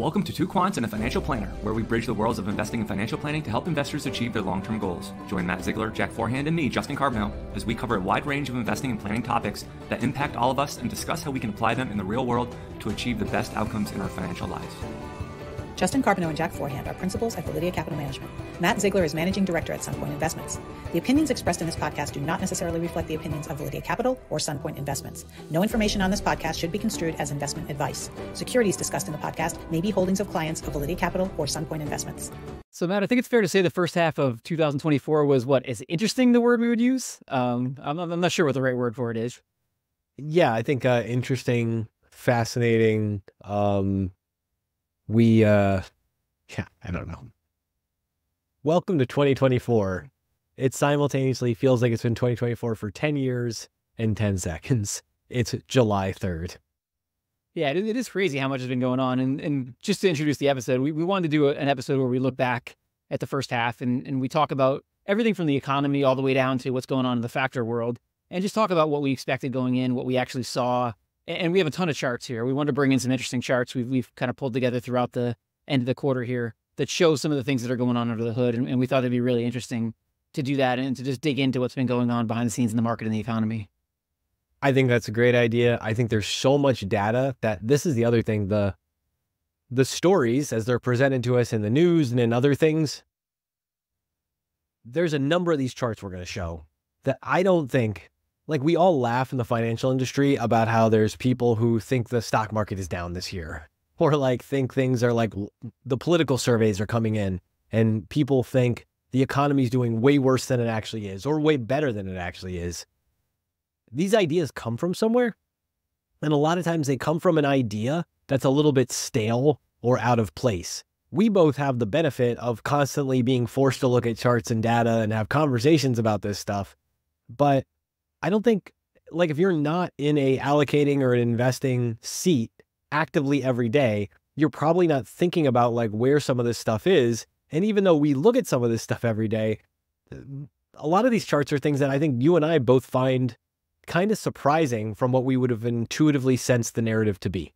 Welcome to Two Quants and a Financial Planner, where we bridge the worlds of investing and financial planning to help investors achieve their long term goals. Join Matt Ziegler, Jack Forehand, and me, Justin Carbonell, as we cover a wide range of investing and planning topics that impact all of us and discuss how we can apply them in the real world to achieve the best outcomes in our financial lives. Justin Carbonell and Jack Forehand are principals at Validea Capital Management. Matt Ziegler is managing director at Sunpointe Investments. The opinions expressed in this podcast do not necessarily reflect the opinions of Validea Capital or Sunpointe Investments. No information on this podcast should be construed as investment advice. Securities discussed in the podcast may be holdings of clients of Validea Capital or Sunpointe Investments. So, Matt, I think it's fair to say the first half of 2024 was what is interesting the word we would use. Um, I'm, not, I'm not sure what the right word for it is. Yeah, I think uh, interesting, fascinating. Um, we uh yeah i don't know. Welcome to 2024 it simultaneously feels like it's been 2024 for 10 years and 10 seconds. It's july 3rd yeah it, is crazy how much has been going on and, and just to introduce the episode we, we wanted to do an episode where we look back at the first half and, and we talk about everything from the economy all the way down to what's going on in the factor world and just talk about what we expected going in what we actually saw and we have a ton of charts here. We wanted to bring in some interesting charts we've, we've kind of pulled together throughout the end of the quarter here that show some of the things that are going on under the hood. And, and we thought it'd be really interesting to do that and to just dig into what's been going on behind the scenes in the market and the economy. I think that's a great idea. I think there's so much data that this is the other thing. The the stories as they're presented to us in the news and in other things, there's a number of these charts we're going to show that I don't think like we all laugh in the financial industry about how there's people who think the stock market is down this year or like think things are like the political surveys are coming in and people think the economy is doing way worse than it actually is or way better than it actually is. These ideas come from somewhere. And a lot of times they come from an idea that's a little bit stale or out of place. We both have the benefit of constantly being forced to look at charts and data and have conversations about this stuff. But I don't think like if you're not in a allocating or an investing seat actively every day, you're probably not thinking about like where some of this stuff is. And even though we look at some of this stuff every day, a lot of these charts are things that I think you and I both find kind of surprising from what we would have intuitively sensed the narrative to be.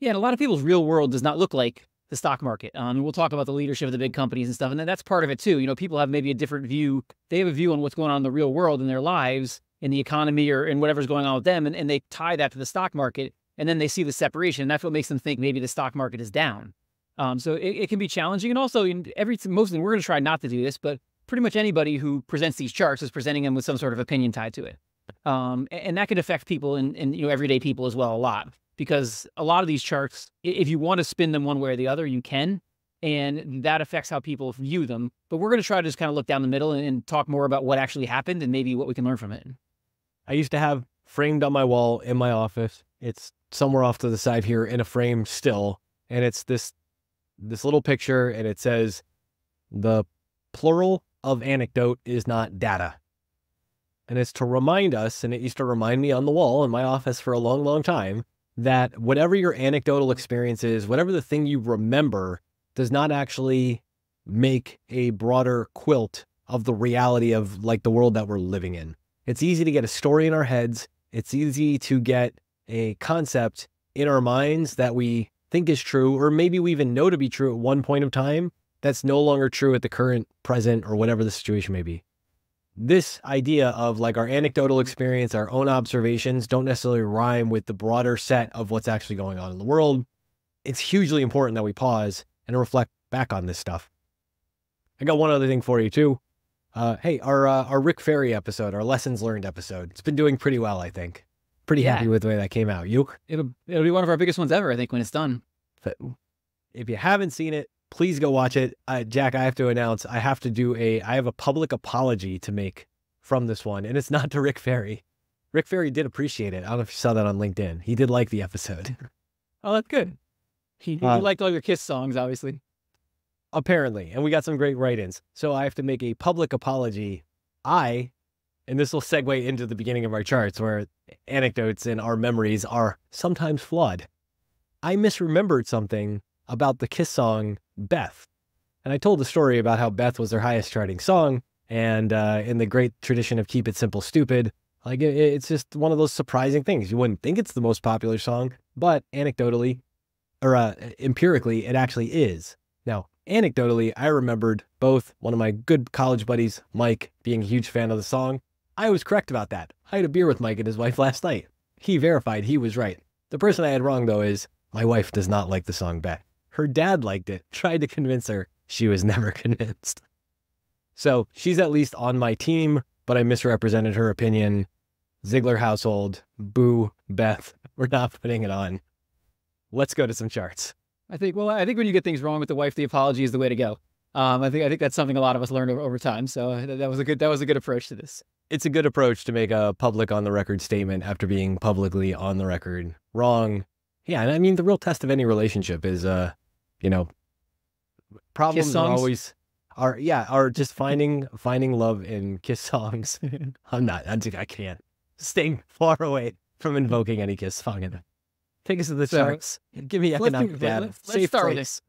Yeah, and a lot of people's real world does not look like the stock market. Um, we'll talk about the leadership of the big companies and stuff, and then that's part of it too. You know, people have maybe a different view. They have a view on what's going on in the real world in their lives, in the economy or in whatever's going on with them, and, and they tie that to the stock market, and then they see the separation. And That's what makes them think maybe the stock market is down. Um, so it, it, can be challenging, and also in every most we're going to try not to do this, but pretty much anybody who presents these charts is presenting them with some sort of opinion tied to it, um, and, and that can affect people and, and you know everyday people as well a lot because a lot of these charts, if you want to spin them one way or the other, you can, and that affects how people view them. But we're going to try to just kind of look down the middle and, and talk more about what actually happened and maybe what we can learn from it. I used to have framed on my wall in my office. It's somewhere off to the side here in a frame still, and it's this this little picture, and it says the plural of anecdote is not data. And it's to remind us, and it used to remind me on the wall in my office for a long, long time, that whatever your anecdotal experience is, whatever the thing you remember, does not actually make a broader quilt of the reality of like the world that we're living in. It's easy to get a story in our heads. It's easy to get a concept in our minds that we think is true, or maybe we even know to be true at one point of time that's no longer true at the current present or whatever the situation may be. This idea of like our anecdotal experience, our own observations don't necessarily rhyme with the broader set of what's actually going on in the world. It's hugely important that we pause and reflect back on this stuff. I got one other thing for you too. Uh, hey, our uh, our Rick Ferri episode, our lessons learned episode, it's been doing pretty well, I think. Pretty yeah. happy with the way that came out. You? It'll it'll be one of our biggest ones ever, I think, when it's done. But if you haven't seen it, please go watch it. Uh, Jack, I have to announce, I have to do a, I have a public apology to make from this one, and it's not to Rick Ferri. Rick Ferri did appreciate it. I don't know if you saw that on LinkedIn. He did like the episode. oh, that's good. He, he uh, liked all your Kiss songs, obviously apparently, and we got some great write-ins. So I have to make a public apology. I, and this will segue into the beginning of our charts where anecdotes and our memories are sometimes flawed. I misremembered something about the Kiss song Beth. And I told the story about how Beth was their highest charting song. And uh, in the great tradition of Keep It Simple Stupid, like it, it's just one of those surprising things. You wouldn't think it's the most popular song, but anecdotally, or uh, empirically, it actually is. Now, anecdotally, I remembered both one of my good college buddies, Mike, being a huge fan of the song. I was correct about that. I had a beer with Mike and his wife last night. He verified he was right. The person I had wrong, though, is my wife does not like the song Beck. Her dad liked it, tried to convince her. She was never convinced. So she's at least on my team, but I misrepresented her opinion. Ziegler household, boo, Beth, we're not putting it on. Let's go to some charts. I think. Well, I think when you get things wrong with the wife, the apology is the way to go. Um, I think. I think that's something a lot of us learned over, over time. So uh, that, that was a good. That was a good approach to this. It's a good approach to make a public on the record statement after being publicly on the record wrong. Yeah, and I mean the real test of any relationship is, uh, you know, problems are always are yeah are just finding finding love in kiss songs. I'm not. I'm, I can't. Staying far away from invoking any kiss song. In Take us to the so, charts. Give me economic let's, data. Let's, let's start with this.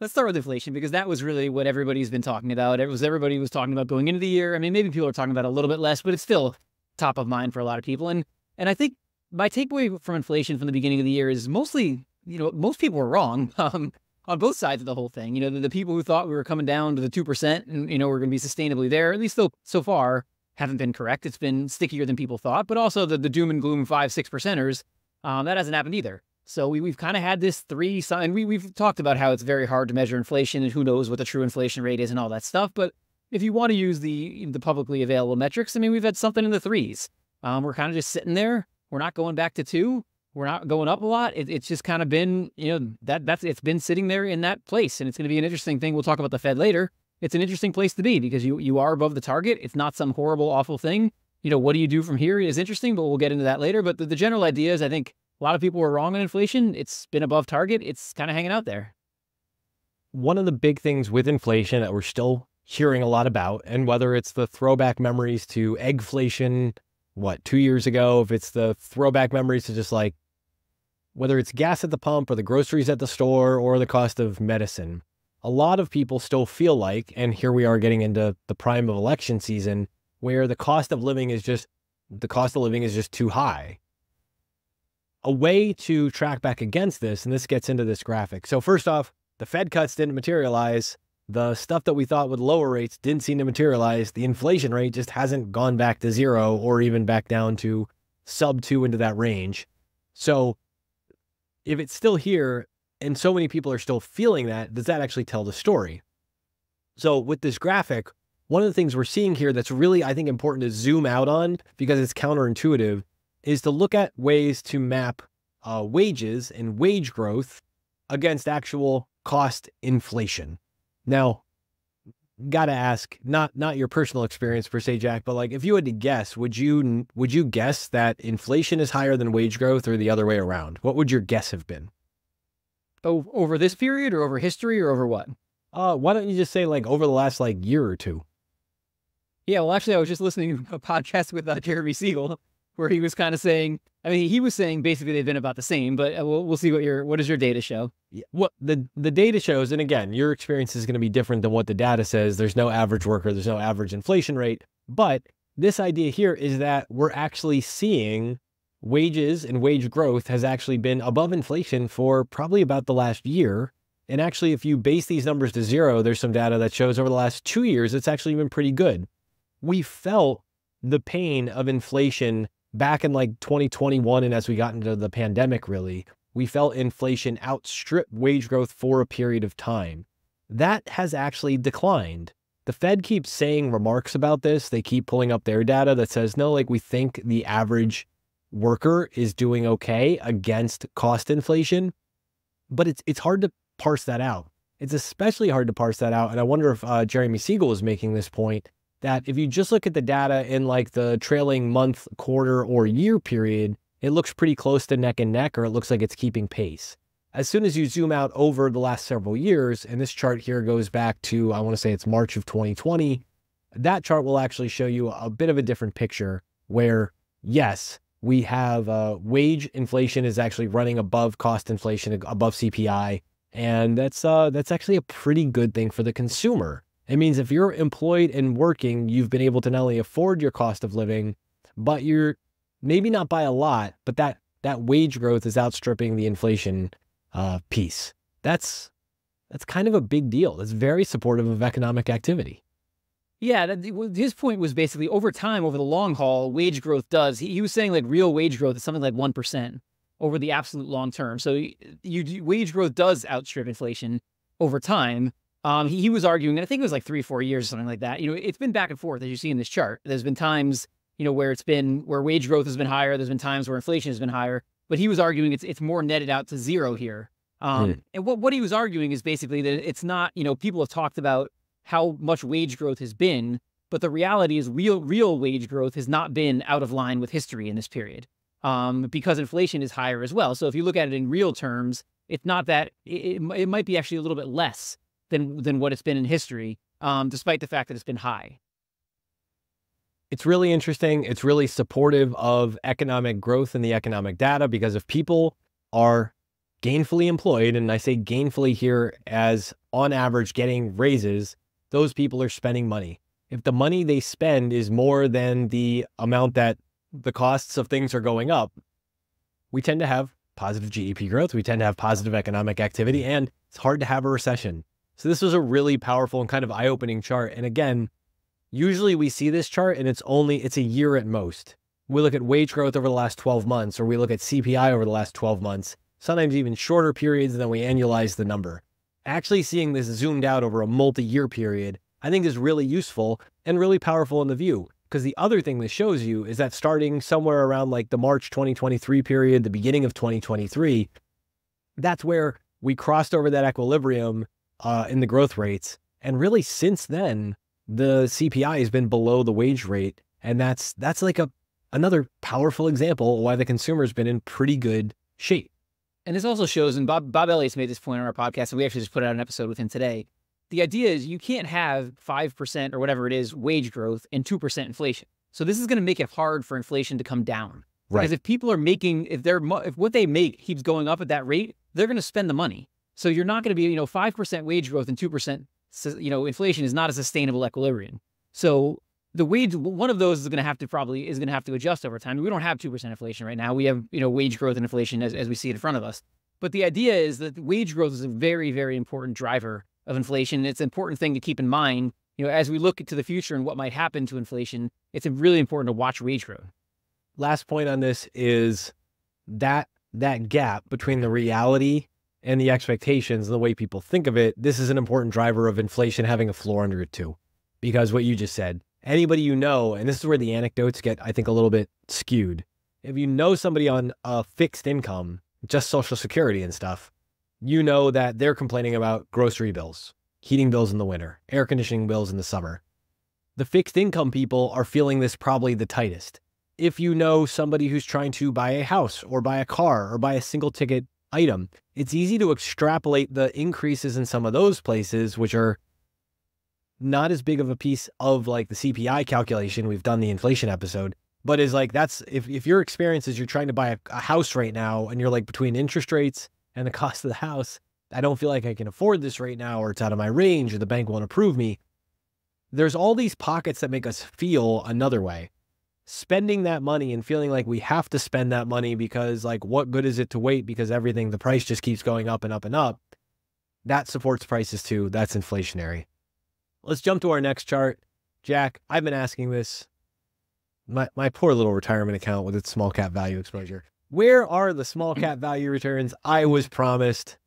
Let's start with inflation because that was really what everybody's been talking about. It was everybody was talking about going into the year. I mean, maybe people are talking about a little bit less, but it's still top of mind for a lot of people. And and I think my takeaway from inflation from the beginning of the year is mostly, you know, most people were wrong um, on both sides of the whole thing. You know, the, the people who thought we were coming down to the two percent and you know we're going to be sustainably there, at least so so far, haven't been correct. It's been stickier than people thought. But also the the doom and gloom five six percenters um, that hasn't happened either. So we, we've kind of had this three, and we, we've talked about how it's very hard to measure inflation and who knows what the true inflation rate is and all that stuff. But if you want to use the the publicly available metrics, I mean, we've had something in the threes. Um, we're kind of just sitting there. We're not going back to two. We're not going up a lot. It, it's just kind of been, you know, that that's it's been sitting there in that place, and it's going to be an interesting thing. We'll talk about the Fed later. It's an interesting place to be because you you are above the target. It's not some horrible, awful thing. You know, what do you do from here is interesting, but we'll get into that later. But the, the general idea is, I think a lot of people were wrong on inflation. It's been above target. It's kind of hanging out there. One of the big things with inflation that we're still hearing a lot about, and whether it's the throwback memories to eggflation, what, two years ago, if it's the throwback memories to just like whether it's gas at the pump or the groceries at the store or the cost of medicine, a lot of people still feel like, and here we are getting into the prime of election season, where the cost of living is just, the cost of living is just too high a way to track back against this, and this gets into this graphic. So first off, the Fed cuts didn't materialize. The stuff that we thought would lower rates didn't seem to materialize. The inflation rate just hasn't gone back to zero or even back down to sub two into that range. So if it's still here and so many people are still feeling that, does that actually tell the story? So with this graphic, one of the things we're seeing here that's really, I think, important to zoom out on because it's counterintuitive is to look at ways to map uh, wages and wage growth against actual cost inflation. Now, gotta ask, not not your personal experience per se, Jack, but like if you had to guess, would you would you guess that inflation is higher than wage growth, or the other way around? What would your guess have been? Over this period, or over history, or over what? Uh, why don't you just say like over the last like year or two? Yeah, well, actually, I was just listening to a podcast with uh, Jeremy Siegel, where he was kind of saying, I mean, he was saying basically they've been about the same, but uh, we'll, we'll see what your what does your data show? Yeah, what the the data shows, and again, your experience is going to be different than what the data says. There's no average worker, there's no average inflation rate, but this idea here is that we're actually seeing wages and wage growth has actually been above inflation for probably about the last year. And actually, if you base these numbers to zero, there's some data that shows over the last two years, it's actually been pretty good. We felt the pain of inflation back in like 2021 and as we got into the pandemic, really, we felt inflation outstrip wage growth for a period of time. That has actually declined. The Fed keeps saying remarks about this. They keep pulling up their data that says, no, like we think the average worker is doing okay against cost inflation. But it's it's hard to parse that out. It's especially hard to parse that out. And I wonder if uh, Jeremy Siegel is making this point that if you just look at the data in like the trailing month, quarter, or year period, it looks pretty close to neck and neck, or it looks like it's keeping pace. As soon as you zoom out over the last several years, and this chart here goes back to, I want to say it's March of 2020, that chart will actually show you a bit of a different picture where, yes, we have uh, wage inflation is actually running above cost inflation, above CPI. And that's uh, that's actually a pretty good thing for the consumer. It means if you're employed and working, you've been able to not only afford your cost of living, but you're maybe not by a lot, but that that wage growth is outstripping the inflation uh, piece. That's that's kind of a big deal. That's very supportive of economic activity. Yeah, that, his point was basically over time, over the long haul, wage growth does. He, he was saying like real wage growth is something like one percent over the absolute long term. So you, you, wage growth does outstrip inflation over time. Um, he, he was arguing, and I think it was like three, four years or something like that. You know, it's been back and forth as you see in this chart. There's been times, you know, where it's been where wage growth has been higher. There's been times where inflation has been higher. But he was arguing it's it's more netted out to zero here. Um, mm. And what what he was arguing is basically that it's not. You know, people have talked about how much wage growth has been, but the reality is real real wage growth has not been out of line with history in this period. Um, because inflation is higher as well. So if you look at it in real terms, it's not that it, it might be actually a little bit less than than what it's been in history, um, despite the fact that it's been high. It's really interesting. It's really supportive of economic growth and the economic data because if people are gainfully employed, and I say gainfully here as on average getting raises, those people are spending money. If the money they spend is more than the amount that the costs of things are going up, we tend to have positive GDP growth. We tend to have positive economic activity, and it's hard to have a recession. So this was a really powerful and kind of eye-opening chart. And again, usually we see this chart and it's only, it's a year at most. We look at wage growth over the last 12 months, or we look at CPI over the last 12 months, sometimes even shorter periods, and then we annualize the number. Actually seeing this zoomed out over a multi-year period, I think is really useful and really powerful in the view. Because the other thing this shows you is that starting somewhere around like the March 2023 period, the beginning of 2023, that's where we crossed over that equilibrium uh, in the growth rates. And really, since then, the CPI has been below the wage rate, and that's that's like a another powerful example why the consumer's been in pretty good shape. And this also shows, and Bob Bob Elliott's made this point on our podcast, and we actually just put out an episode with him today. The idea is you can't have five percent or whatever it is wage growth and two percent inflation. So this is going to make it hard for inflation to come down. Right. Because if people are making, if they're if what they make keeps going up at that rate, they're going to spend the money. So you're not going to be, you know, 5% wage growth and 2%, you know, inflation is not a sustainable equilibrium. So the wage, one of those is going to have to probably, is going to have to adjust over time. We don't have 2% inflation right now. We have, you know, wage growth and inflation as, as we see it in front of us. But the idea is that wage growth is a very, very important driver of inflation. It's an important thing to keep in mind. You know, as we look to the future and what might happen to inflation, it's really important to watch wage growth. Last point on this is that that gap between the reality and the expectations and the way people think of it, this is an important driver of inflation having a floor under it too. Because what you just said, anybody you know, and this is where the anecdotes get, I think, a little bit skewed. If you know somebody on a fixed income, just Social Security and stuff, you know that they're complaining about grocery bills, heating bills in the winter, air conditioning bills in the summer. The fixed income people are feeling this probably the tightest. If you know somebody who's trying to buy a house or buy a car or buy a single ticket item, it's easy to extrapolate the increases in some of those places, which are not as big of a piece of like the CPI calculation. We've done the inflation episode, but is like that's if, if your experience is you're trying to buy a, a house right now and you're like between interest rates and the cost of the house, I don't feel like I can afford this right now, or it's out of my range, or the bank won't approve me. There's all these pockets that make us feel another way spending that money and feeling like we have to spend that money because like what good is it to wait because everything the price just keeps going up and up and up? That supports prices too. That's inflationary. Let's jump to our next chart. Jack i've been asking this. My, my poor little retirement account with its small cap value exposure. Where are the small cap value returns i was promised?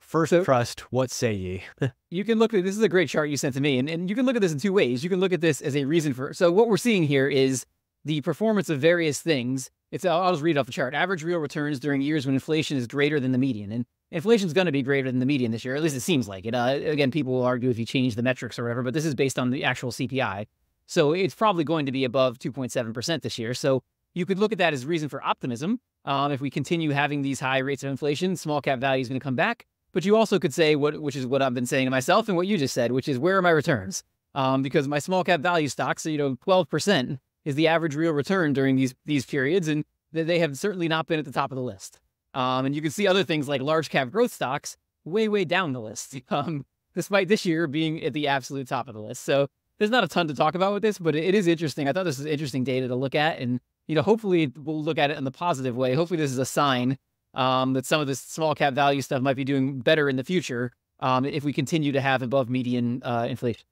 First so, trust, what say ye? you can look at this is a great chart you sent to me, and, and you can look at this in two ways. You can look at this as a reason for so what we're seeing here is the performance of various things. It's I'll, just read off the chart. Average real returns during years when inflation is greater than the median, and inflation is going to be greater than the median this year. At least it seems like it. Uh, again, people will argue if you change the metrics or whatever, but this is based on the actual CPI, so it's probably going to be above 2.7 percent this year. So you could look at that as reason for optimism. Um, if we continue having these high rates of inflation, small cap value is going to come back. But you also could say what, which is what I've been saying to myself and what you just said, which is where are my returns? Um, because my small cap value stocks, you know, 12 percent is the average real return during these these periods, and they have certainly not been at the top of the list. Um, and you can see other things like large cap growth stocks way way down the list, um, despite this year being at the absolute top of the list. So there's not a ton to talk about with this, but it is interesting. I thought this was interesting data to look at, and you know, hopefully we'll look at it in the positive way. Hopefully this is a sign um, that some of this small cap value stuff might be doing better in the future um, if we continue to have above median uh, inflation.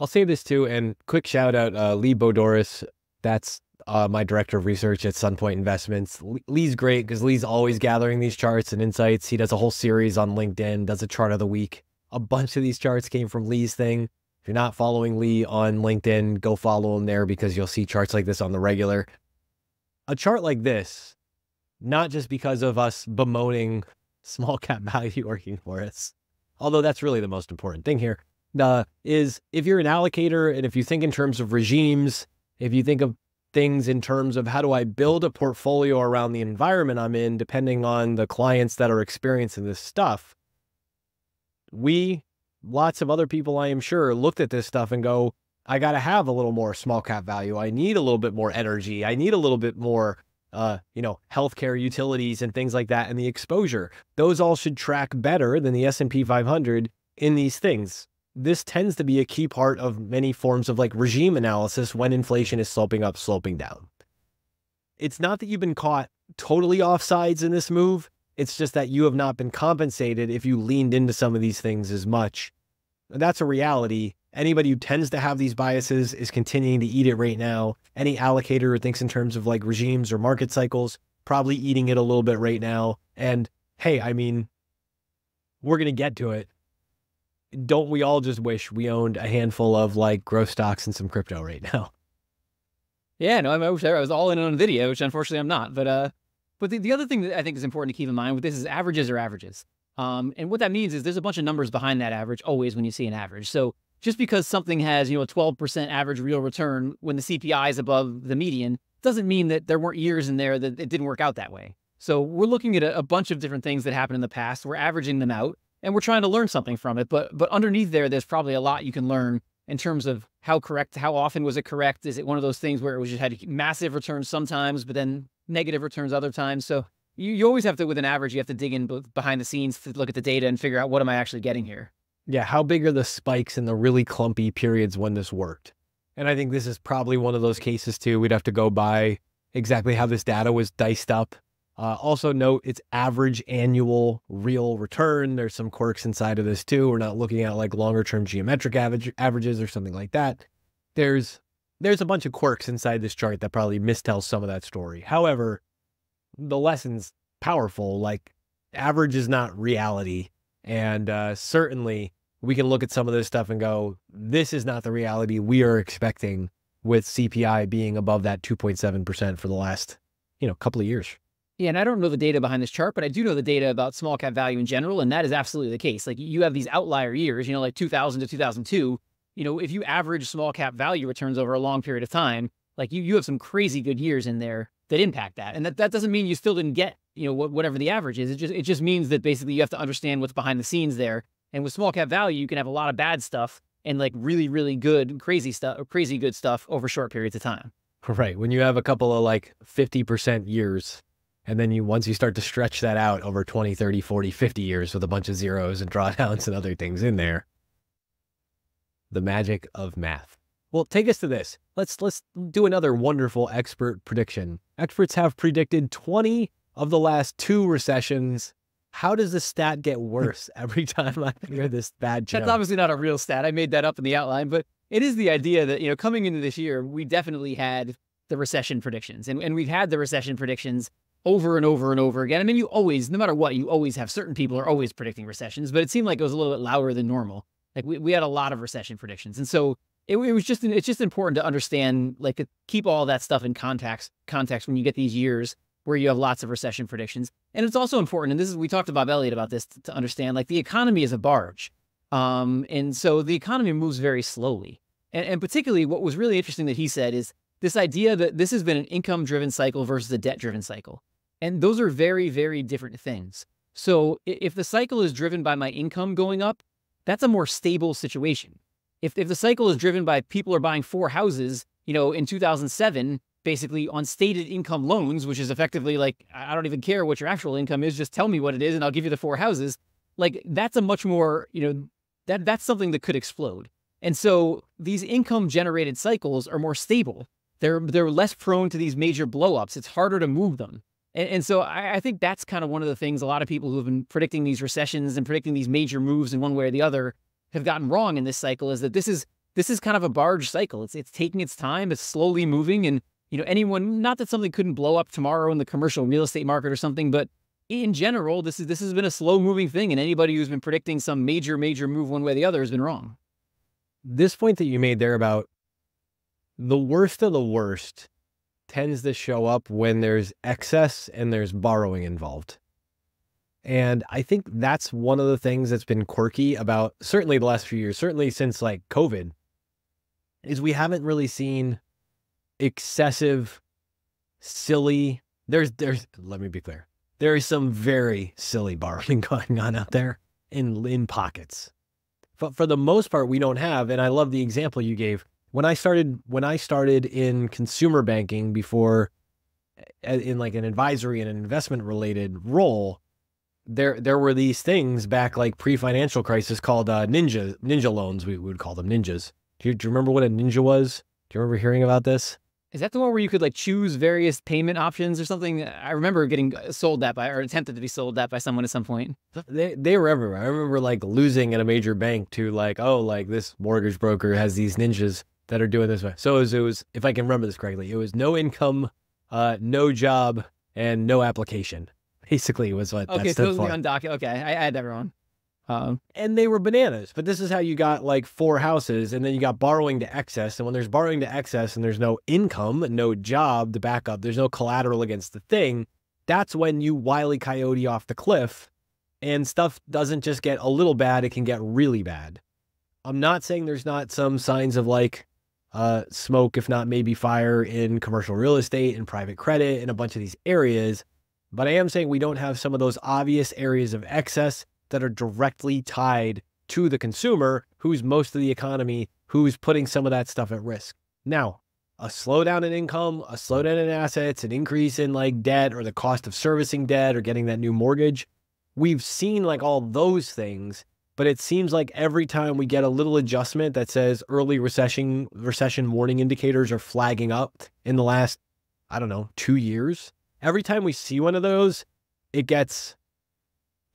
I'll say this too, and quick shout out uh, Lee Bodoris. That's uh, my director of research at Sunpointe Investments. Lee's great because Lee's always gathering these charts and insights. He does a whole series on LinkedIn, does a chart of the week. A bunch of these charts came from Lee's thing. If you're not following Lee on LinkedIn, go follow him there because you'll see charts like this on the regular. A chart like this, not just because of us bemoaning small cap value working for us, although that's really the most important thing here, uh, is if you're an allocator and if you think in terms of regimes, if you think of things in terms of how do I build a portfolio around the environment I'm in, depending on the clients that are experiencing this stuff. We, lots of other people, I am sure, looked at this stuff and go, I got to have a little more small cap value. I need a little bit more energy. I need a little bit more, uh, you know, healthcare utilities and things like that. And the exposure, those all should track better than the S&P 500 in these things this tends to be a key part of many forms of like regime analysis when inflation is sloping up, sloping down. It's not that you've been caught totally off sides in this move. It's just that you have not been compensated if you leaned into some of these things as much. That's a reality. Anybody who tends to have these biases is continuing to eat it right now. Any allocator who thinks in terms of like regimes or market cycles, probably eating it a little bit right now. And hey, I mean, we're going to get to it don't we all just wish we owned a handful of like growth stocks and some crypto right now? Yeah, no, I wish I was all in on Nvidia, which unfortunately I'm not. But uh, but the, the other thing that I think is important to keep in mind with this is averages are averages. Um, and what that means is there's a bunch of numbers behind that average always when you see an average. So just because something has you know a 12% average real return when the CPI is above the median doesn't mean that there weren't years in there that it didn't work out that way. So we're looking at a, a bunch of different things that happened in the past. We're averaging them out and we're trying to learn something from it. But but underneath there, there's probably a lot you can learn in terms of how correct, how often was it correct? Is it one of those things where it was just had massive returns sometimes, but then negative returns other times? So you, you always have to, with an average, you have to dig in behind the scenes to look at the data and figure out what am I actually getting here. Yeah, how big are the spikes in the really clumpy periods when this worked? And I think this is probably one of those cases too. We'd have to go by exactly how this data was diced up uh, also note its average annual real return. There's some quirks inside of this too. We're not looking at like longer term geometric average, averages or something like that. There's there's a bunch of quirks inside this chart that probably mistells some of that story. However, the lesson's powerful. Like average is not reality, and uh, certainly we can look at some of this stuff and go, this is not the reality we are expecting with CPI being above that 2.7% for the last, you know, couple of years. Yeah, and I don't know the data behind this chart, but I do know the data about small cap value in general, and that is absolutely the case. Like you have these outlier years, you know, like 2000 to 2002. You know, if you average small cap value returns over a long period of time, like you, you have some crazy good years in there that impact that, and that, that doesn't mean you still didn't get, you know, whatever the average is. It just it just means that basically you have to understand what's behind the scenes there. And with small cap value, you can have a lot of bad stuff and like really really good crazy stuff or crazy good stuff over short periods of time. Right. When you have a couple of like 50% years and then you once you start to stretch that out over 20, 30, 40, 50 years with a bunch of zeros and drawdowns and other things in there, the magic of math. Well, take us to this. Let's let's do another wonderful expert prediction. Experts have predicted 20 of the last two recessions. How does the stat get worse every time I hear this bad joke? That's obviously not a real stat. I made that up in the outline, but it is the idea that, you know, coming into this year, we definitely had the recession predictions. And, and we've had the recession predictions over and over and over again. I mean, you always, no matter what, you always have certain people are always predicting recessions, but it seemed like it was a little bit louder than normal. Like we, we had a lot of recession predictions. And so it, it was just, it's just important to understand, like to keep all that stuff in context, context when you get these years where you have lots of recession predictions. And it's also important, and this is, we talked to Bob Elliott about this to, understand, like the economy is a barge. Um, and so the economy moves very slowly. And, and particularly what was really interesting that he said is this idea that this has been an income driven cycle versus a debt driven cycle. And those are very, very different things. So if the cycle is driven by my income going up, that's a more stable situation. If, if the cycle is driven by people are buying four houses, you know, in 2007, basically on stated income loans, which is effectively like, I don't even care what your actual income is, just tell me what it is and I'll give you the four houses. Like that's a much more, you know, that that's something that could explode. And so these income generated cycles are more stable. They're they're less prone to these major blowups. It's harder to move them. And, and so I, I think that's kind of one of the things a lot of people who have been predicting these recessions and predicting these major moves in one way or the other have gotten wrong in this cycle is that this is this is kind of a barge cycle. It's it's taking its time, it's slowly moving, and you know anyone not that something couldn't blow up tomorrow in the commercial real estate market or something, but in general, this is this has been a slow moving thing, and anybody who's been predicting some major major move one way or the other has been wrong. This point that you made there about the worst of the worst tends to show up when there's excess and there's borrowing involved. And I think that's one of the things that's been quirky about certainly the last few years, certainly since like COVID, is we haven't really seen excessive, silly. There's, there's, let me be clear. There is some very silly borrowing going on out there in, in pockets. But for the most part, we don't have. And I love the example you gave. When I started, when I started in consumer banking before in like an advisory and an investment related role, there there were these things back like pre-financial crisis called uh, ninja ninja loans. We would call them ninjas. Do you, do you remember what a ninja was? Do you remember hearing about this? Is that the one where you could like choose various payment options or something? I remember getting sold that by or attempted to be sold that by someone at some point. They they were everywhere. I remember like losing at a major bank to like oh like this mortgage broker has these ninjas that are doing this way. So it was, it was if I can remember this correctly, it was no income, uh, no job, and no application basically was what okay, so for. undocumented. Okay, I, I had that wrong. Um, and they were bananas. But this is how you got like four houses, and then you got borrowing to excess. And when there's borrowing to excess, and there's no income, no job to back up, there's no collateral against the thing. That's when you wily coyote off the cliff, and stuff doesn't just get a little bad; it can get really bad. I'm not saying there's not some signs of like uh, smoke, if not maybe fire, in commercial real estate and private credit and a bunch of these areas. But I am saying we don't have some of those obvious areas of excess that are directly tied to the consumer, who's most of the economy, who's putting some of that stuff at risk. Now, a slowdown in income, a slowdown in assets, an increase in like debt or the cost of servicing debt or getting that new mortgage. We've seen like all those things, but it seems like every time we get a little adjustment that says early recession recession warning indicators are flagging up in the last I don't know, 2 years, every time we see one of those, it gets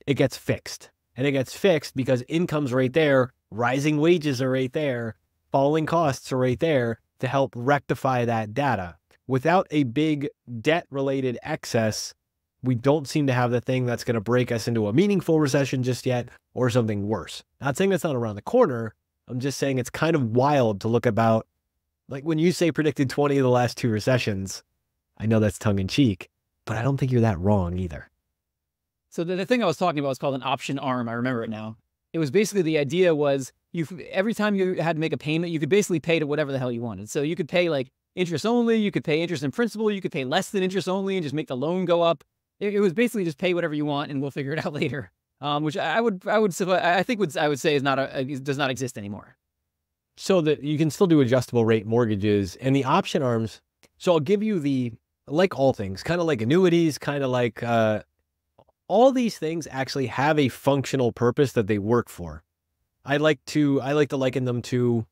it gets fixed. And it gets fixed because income's right there, rising wages are right there, falling costs are right there to help rectify that data. Without a big debt related excess, we don't seem to have the thing that's going to break us into a meaningful recession just yet or something worse. Not saying that's not around the corner. I'm just saying it's kind of wild to look about like when you say predicted 20 of the last two recessions, I know that's tongue in cheek, but I don't think you're that wrong either. So the, thing I was talking about was called an option arm. I remember it now. It was basically the idea was you every time you had to make a payment, you could basically pay to whatever the hell you wanted. So you could pay like interest only, you could pay interest in principal, you could pay less than interest only and just make the loan go up. It, it was basically just pay whatever you want and we'll figure it out later. Um, which I would I would I think would I would say is not a, does not exist anymore. So that you can still do adjustable rate mortgages and the option arms. So I'll give you the like all things, kind of like annuities, kind of like uh, all these things actually have a functional purpose that they work for. I like to I like to liken them to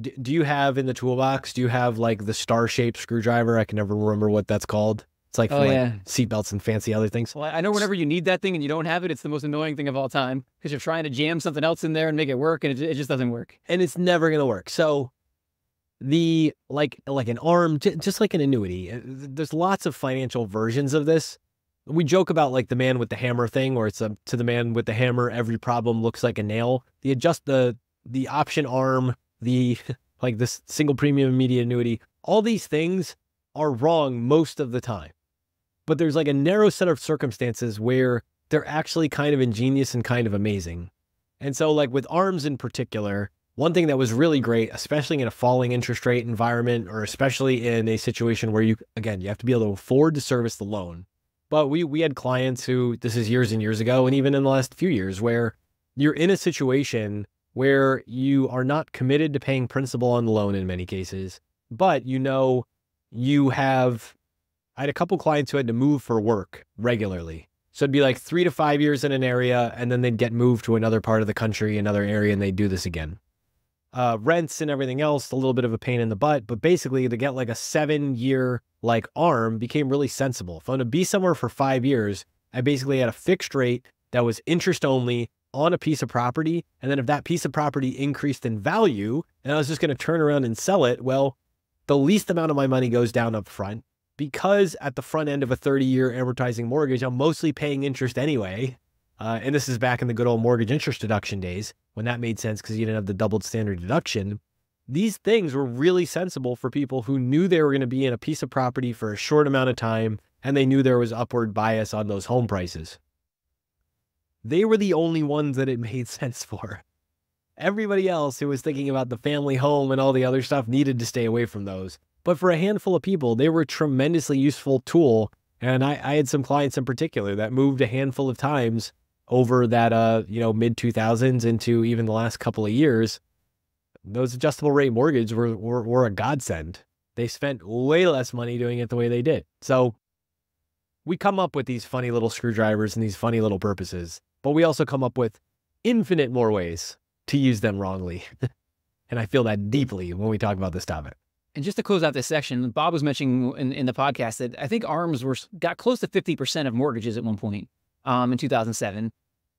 do you have in the toolbox, do you have like the star shaped screwdriver? I can never remember what that's called. It's like for oh, like yeah. seatbelts and fancy other things. Well, I know whenever you need that thing and you don't have it, it's the most annoying thing of all time because you're trying to jam something else in there and make it work and it, it just doesn't work. And it's never going to work. So the like like an arm just like an annuity uh, there's lots of financial versions of this we joke about like the man with the hammer thing or it's a, to the man with the hammer every problem looks like a nail the adjust the the option arm the like this single premium immediate annuity all these things are wrong most of the time but there's like a narrow set of circumstances where they're actually kind of ingenious and kind of amazing and so like with arms in particular one thing that was really great, especially in a falling interest rate environment, or especially in a situation where you, again, you have to be able to afford to service the loan. But we we had clients who this is years and years ago, and even in the last few years, where you're in a situation where you are not committed to paying principal on the loan in many cases, but you know you have. I had a couple clients who had to move for work regularly. So it'd be like three to five years in an area, and then they'd get moved to another part of the country, another area, and they'd do this again. uh, rents and everything else, a little bit of a pain in the butt. But basically, to get like a seven year like arm became really sensible. If I'm to be somewhere for five years, I basically had a fixed rate that was interest only on a piece of property. And then if that piece of property increased in value and I was just going to turn around and sell it, well, the least amount of my money goes down up front because at the front end of a 30 year amortizing mortgage, I'm mostly paying interest anyway. Uh, and this is back in the good old mortgage interest deduction days when that made sense because you didn't have the doubled standard deduction. These things were really sensible for people who knew they were going to be in a piece of property for a short amount of time and they knew there was upward bias on those home prices. They were the only ones that it made sense for. Everybody else who was thinking about the family home and all the other stuff needed to stay away from those. But for a handful of people, they were a tremendously useful tool. And I, I had some clients in particular that moved a handful of times over that uh, you know, mid 2000s into even the last couple of years. Those adjustable rate mortgages were, were, were a godsend. They spent way less money doing it the way they did. So we come up with these funny little screwdrivers and these funny little purposes, but we also come up with infinite more ways to use them wrongly. and I feel that deeply when we talk about this topic. And just to close out this section, Bob was mentioning in, in the podcast that I think ARMs were got close to 50% of mortgages at one point um, in 2007.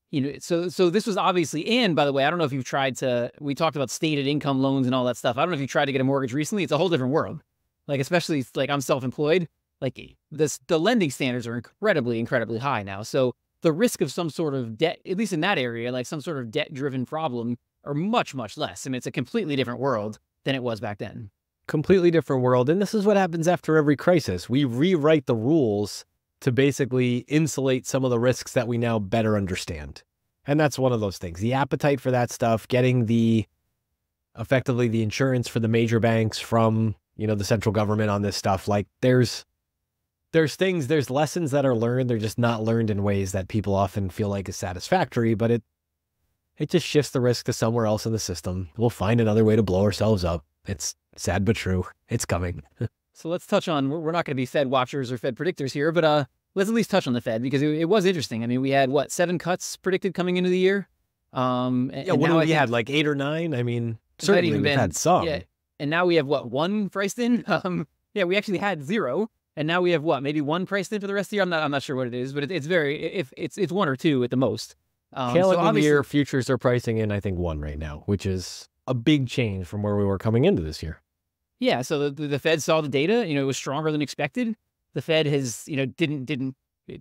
You know, so so this was obviously, and by the way, I don't know if you've tried to. We talked about stated income loans and all that stuff. I don't know if you tried to get a mortgage recently. It's a whole different world. Like especially like I'm self-employed. Like this, the lending standards are incredibly, incredibly high now. So the risk of some sort of debt, at least in that area, like some sort of debt-driven problem, are much, much less. I mean, it's a completely different world than it was back then. Completely different world. And this is what happens after every crisis. We rewrite the rules to basically insulate some of the risks that we now better understand. And that's one of those things. The appetite for that stuff, getting the effectively the insurance for the major banks from, you know, the central government on this stuff. Like there's there's things, there's lessons that are learned. They're just not learned in ways that people often feel like is satisfactory, but it it just shifts the risk to somewhere else in the system. We'll find another way to blow ourselves up. It's sad but true. It's coming. so let's touch on we're not going to be Fed watchers or Fed predictors here, but uh let's at least touch on the Fed because it, it was interesting. I mean, we had what seven cuts predicted coming into the year. Um, yeah, what we had like eight or nine. I mean, certainly we've been, had some. Yeah, and now we have what one priced in. Um, yeah, we actually had zero. And now we have what, maybe one priced in for the rest of the year. I'm not, I'm not sure what it is, but it, it's very, if it's, it's one or two at the most. Um, Calendar so year futures are pricing in, I think, one right now, which is a big change from where we were coming into this year. Yeah. So the, the Fed saw the data, you know, it was stronger than expected. The Fed has, you know, didn't, didn't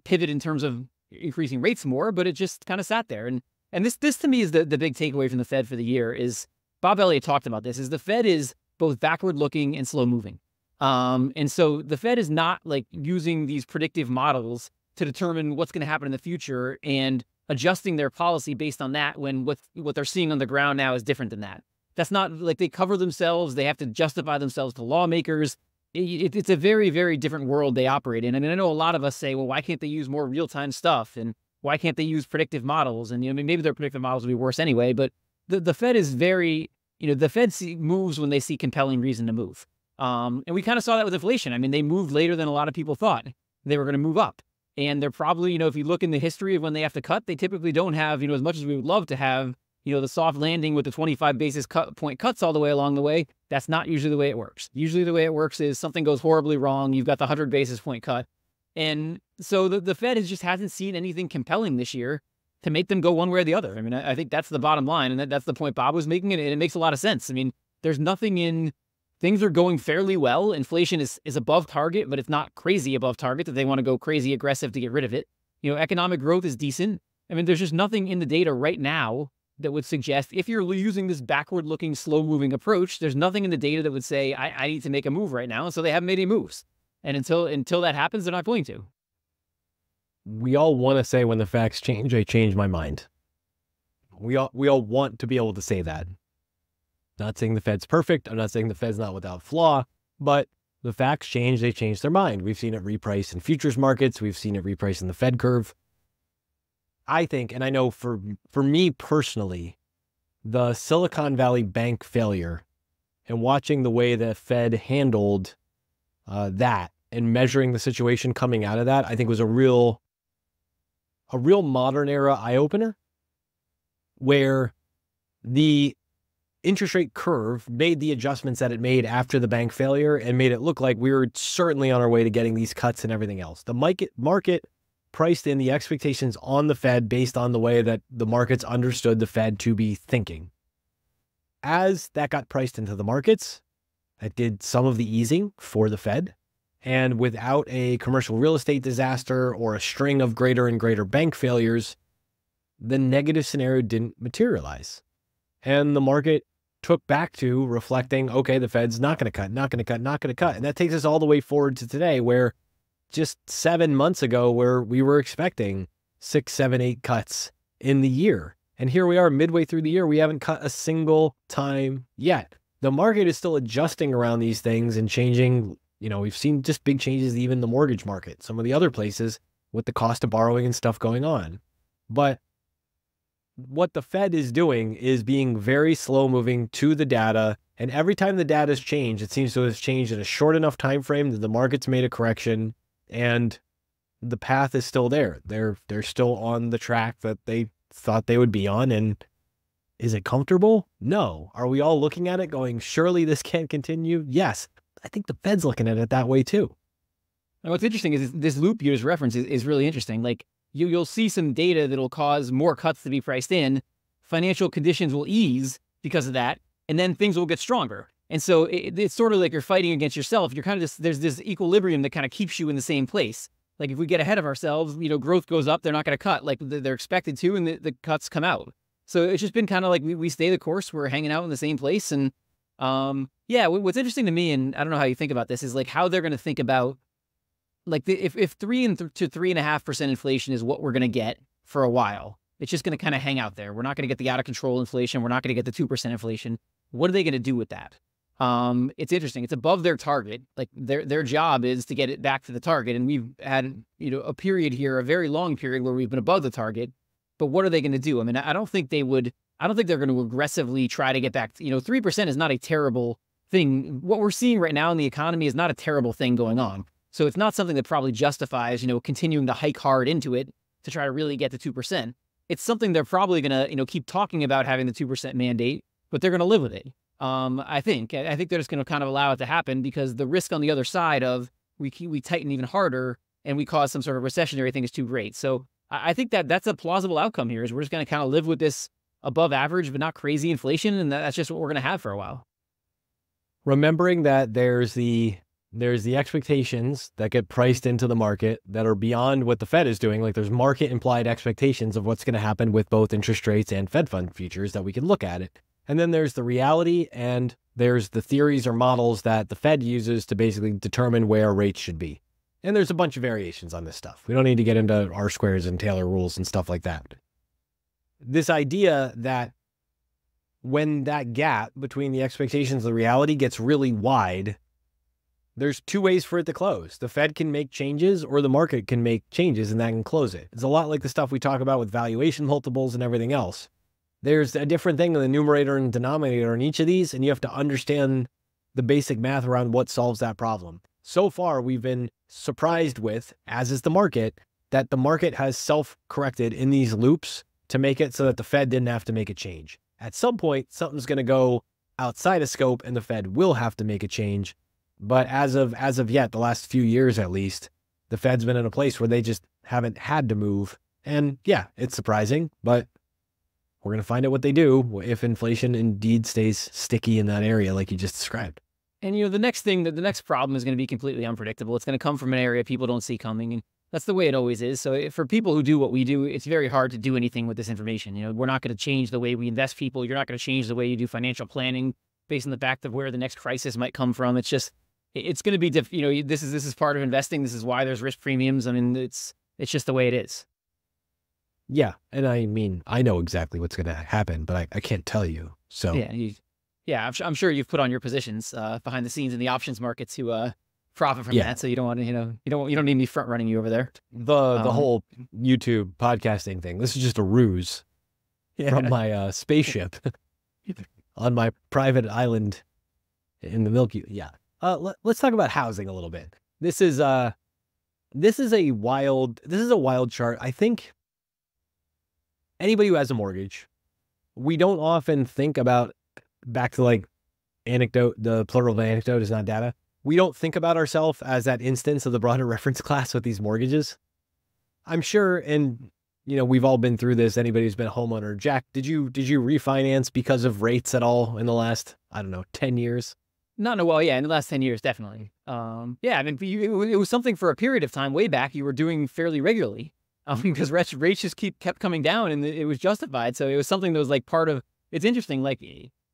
pivot in terms of increasing rates more, but it just kind of sat there. And, and this, this to me is the, the big takeaway from the Fed for the year is Bob Elliott talked about this is the Fed is both backward looking and slow moving. Um, and so the Fed is not like using these predictive models to determine what's going to happen in the future and adjusting their policy based on that when what what they're seeing on the ground now is different than that. That's not like they cover themselves. They have to justify themselves to lawmakers. It, it's a very, very different world they operate in. I mean, I know a lot of us say, well, why can't they use more real time stuff? And why can't they use predictive models? And you know, maybe their predictive models would be worse anyway. But the, the Fed is very, you know, the Fed see, moves when they see compelling reason to move. Um, and we kind of saw that with inflation. I mean, they moved later than a lot of people thought they were going to move up. And they're probably, you know, if you look in the history of when they have to cut, they typically don't have, you know, as much as we would love to have, you know, the soft landing with the 25 basis cut point cuts all the way along the way. That's not usually the way it works. Usually the way it works is something goes horribly wrong. You've got the 100 basis point cut. And so the, the Fed has just hasn't seen anything compelling this year to make them go one way or the other. I mean, I, I think that's the bottom line. And that, that's the point Bob was making. And it makes a lot of sense. I mean, there's nothing in things are going fairly well. Inflation is, is above target, but it's not crazy above target that they want to go crazy aggressive to get rid of it. You know, economic growth is decent. I mean, there's just nothing in the data right now that would suggest if you're using this backward looking, slow moving approach, there's nothing in the data that would say, I, I need to make a move right now. And so they haven't made any moves. And until until that happens, they're not going to. We all want to say when the facts change, I change my mind. We all we all want to be able to say that. Not saying the Fed's perfect. I'm not saying the Fed's not without flaw, but the facts change, they change their mind. We've seen it reprice in futures markets. We've seen it reprice in the Fed curve. I think, and I know for for me personally, the Silicon Valley Bank failure and watching the way the Fed handled uh, that and measuring the situation coming out of that, I think was a real a real modern era eye opener where the interest rate curve made the adjustments that it made after the bank failure and made it look like we were certainly on our way to getting these cuts and everything else. The market market priced in the expectations on the Fed based on the way that the markets understood the Fed to be thinking. As that got priced into the markets, that did some of the easing for the Fed. And without a commercial real estate disaster or a string of greater and greater bank failures, the negative scenario didn't materialize. And the market took back to reflecting, okay, the Fed's not going to cut, not going to cut, not going to cut. And that takes us all the way forward to today, where just seven months ago, where we were expecting six, seven, eight cuts in the year. And here we are midway through the year, we haven't cut a single time yet. The market is still adjusting around these things and changing. You know, we've seen just big changes, even the mortgage market, some of the other places with the cost of borrowing and stuff going on. But what the Fed is doing is being very slow moving to the data. And every time the data has changed, it seems to have changed in a short enough time frame that the market's made a correction and the path is still there. They're they're still on the track that they thought they would be on. And is it comfortable? No. Are we all looking at it going, surely this can't continue? Yes. I think the Fed's looking at it that way too. And what's interesting is this loop you just referenced is, is really interesting. Like you, you'll see some data that'll cause more cuts to be priced in. Financial conditions will ease because of that, and then things will get stronger. And so it, it's sort of like you're fighting against yourself. You're kind of just, there's this equilibrium that kind of keeps you in the same place. Like if we get ahead of ourselves, you know, growth goes up, they're not going to cut like they're expected to, and the, the cuts come out. So it's just been kind of like we, we stay the course. We're hanging out in the same place. And um, yeah, what's interesting to me, and I don't know how you think about this, is like how they're going to think about like the, if, if three and th- to three and a half percent inflation is what we're going to get for a while, it's just going to kind of hang out there. We're not going to get the out of control inflation. We're not going to get the 2% inflation. What are they going to do with that? Um, it's interesting. It's above their target. Like their their job is to get it back to the target. And we've had you know a period here, a very long period where we've been above the target. But what are they going to do? I mean, I don't think they would. I don't think they're going to aggressively try to get back. To, you know, three percent is not a terrible thing. What we're seeing right now in the economy is not a terrible thing going on. So it's not something that probably justifies you know continuing to hike hard into it to try to really get to two percent. It's something they're probably going to you know keep talking about having the two percent mandate, but they're going to live with it. Um, I think. I think they're just going to kind of allow it to happen because the risk on the other side of we we tighten even harder and we cause some sort of recessionary thing is too great. So I think that that's a plausible outcome here. Is we're just going to kind of live with this above average but not crazy inflation, and that's just what we're going to have for a while. Remembering that there's the there's the expectations that get priced into the market that are beyond what the Fed is doing. Like there's market implied expectations of what's going to happen with both interest rates and Fed fund futures that we can look at it. And then there's the reality and there's the theories or models that the Fed uses to basically determine where rates should be. And there's a bunch of variations on this stuff. We don't need to get into R stars and Taylor rules and stuff like that. This idea that when that gap between the expectations and the reality gets really wide, there's two ways for it to close. The Fed can make changes or the market can make changes and that can close it. It's a lot like the stuff we talk about with valuation multiples and everything else there's a different thing in the numerator and denominator in each of these, and you have to understand the basic math around what solves that problem. So far, we've been surprised with, as is the market, that the market has self corrected in these loops to make it so that the Fed didn't have to make a change. At some point, something's going to go outside of scope and the Fed will have to make a change. But as of as of yet, the last few years at least, the Fed's been in a place where they just haven't had to move. And yeah, it's surprising, but we're going to find out what they do if inflation indeed stays sticky in that area, like you just described. And you know, the next thing, the next problem is going to be completely unpredictable. It's going to come from an area people don't see coming, and that's the way it always is. So eh, for people who do what we do, it's very hard to do anything with this information. You know, we're not going to change the way we invest people. You're not going to change the way you do financial planning based on the fact of where the next crisis might come from. It's just, it's going to be, diff- you know, this is this is part of investing. This is why there's risk premiums. I mean, it's it's just the way it is. Yeah, and I mean, I know exactly what's going to happen, but I, I can't tell you. So yeah, you, yeah, I'm, I'm, sure you've put on your positions uh, behind the scenes in the options market to uh, profit from yeah. that. So you don't want to, you know, you don't you don't need me front running you over there. The um, the whole YouTube podcasting thing. This is just a ruse yeah. from my uh, spaceship on my private island in the Milky. Yeah. Uh, let, let's talk about housing a little bit. This is uh, this is a wild. This is a wild chart. I think anybody who has a mortgage, we don't often think about back to like anecdote, the plural of anecdote is not data. We don't think about ourselves as that instance of the broader reference class with these mortgages. I'm sure, and you know, we've all been through this. Anybody who's been a homeowner, Jack, did you did you refinance because of rates at all in the last I don't know ten years? Not in a while, yeah, in the last ten years, definitely. Um, yeah, I mean, it, was something for a period of time way back you were doing fairly regularly, um, because rates rates just keep kept coming down, and it was justified. So it was something that was like part of. It's interesting, like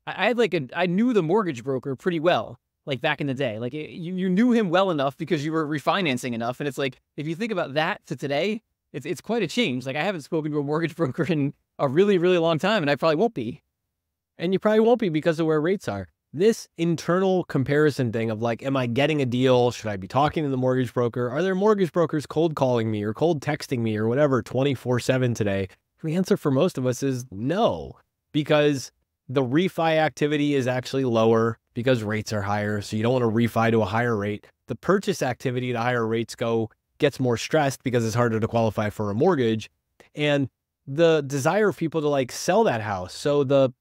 I, had like a I knew the mortgage broker pretty well, like back in the day. Like it, you you knew him well enough because you were refinancing enough, and it's like if you think about that to today, it's it's quite a change. Like I haven't spoken to a mortgage broker in a really really long time, and I probably won't be. And you probably won't be because of where rates are. This internal comparison thing of like, am I getting a deal? Should I be talking to the mortgage broker? Are there mortgage brokers cold calling me or cold texting me or whatever 24 7 today? The answer for most of us is no, because the refi activity is actually lower because rates are higher. So you don't want to refi to a higher rate. The purchase activity at higher rates go gets more stressed because it's harder to qualify for a mortgage. And the desire of people to like sell that house. So the,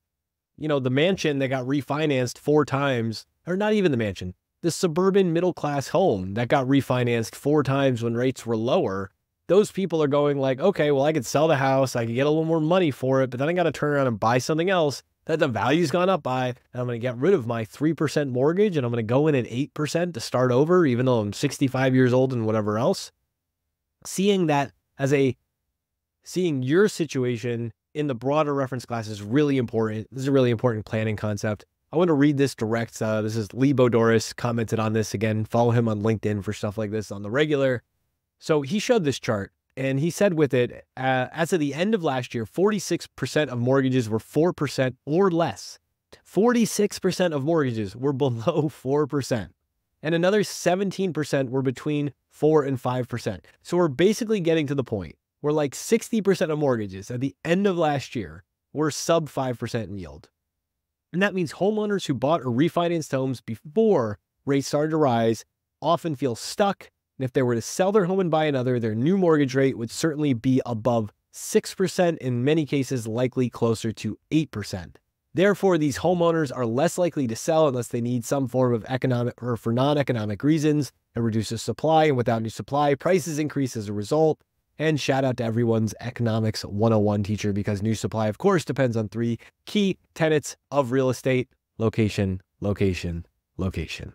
you know, the mansion that got refinanced four times, or not even the mansion, the suburban middle class home that got refinanced four times when rates were lower. Those people are going like, okay, well, I could sell the house, I could get a little more money for it, but then I got to turn around and buy something else that the value's gone up by, and I'm going to get rid of my 3% mortgage and I'm going to go in at 8% to start over, even though I'm 65 years old and whatever else. Seeing that as a, seeing your situation in the broader reference class is really important. This is a really important planning concept. I want to read this direct. Uh, this is Lee Bodoris commented on this again. Follow him on LinkedIn for stuff like this on the regular. So he showed this chart and he said with it, uh, as of the end of last year, 46% of mortgages were 4% or less. 46% of mortgages were below 4%. And another 17% were between 4 and 5%. So we're basically getting to the point where like 60% of mortgages at the end of last year were sub 5% in yield. And that means homeowners who bought or refinanced homes before rates started to rise often feel stuck and if they were to sell their home and buy another, their new mortgage rate would certainly be above 6%, in many cases, likely closer to 8%. Therefore, these homeowners are less likely to sell unless they need some form of economic or for non economic reasons. It reduces supply, and without new supply, prices increase as a result. And shout out to everyone's economics 101 teacher because new supply, of course, depends on three key tenets of real estate location, location, location.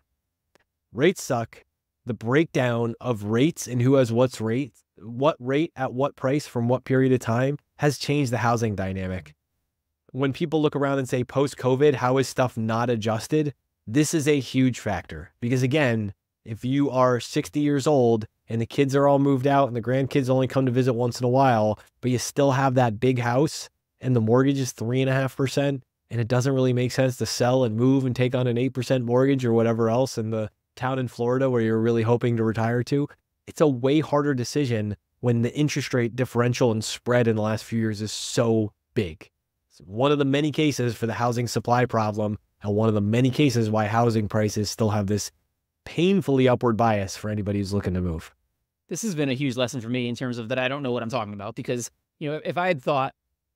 Rates suck the breakdown of rates and who has what's rate, what rate at what price from what period of time has changed the housing dynamic. When people look around and say post COVID, how is stuff not adjusted? This is a huge factor because again, if you are 60 years old and the kids are all moved out and the grandkids only come to visit once in a while, but you still have that big house and the mortgage is three and a half percent and it doesn't really make sense to sell and move and take on an 8% mortgage or whatever else in the town in Florida where you're really hoping to retire to, it's a way harder decision when the interest rate differential and spread in the last few years is so big. It's one of the many cases for the housing supply problem and one of the many cases why housing prices still have this painfully upward bias for anybody who's looking to move. This has been a huge lesson for me in terms of that I don't know what I'm talking about because, you know, if I had thought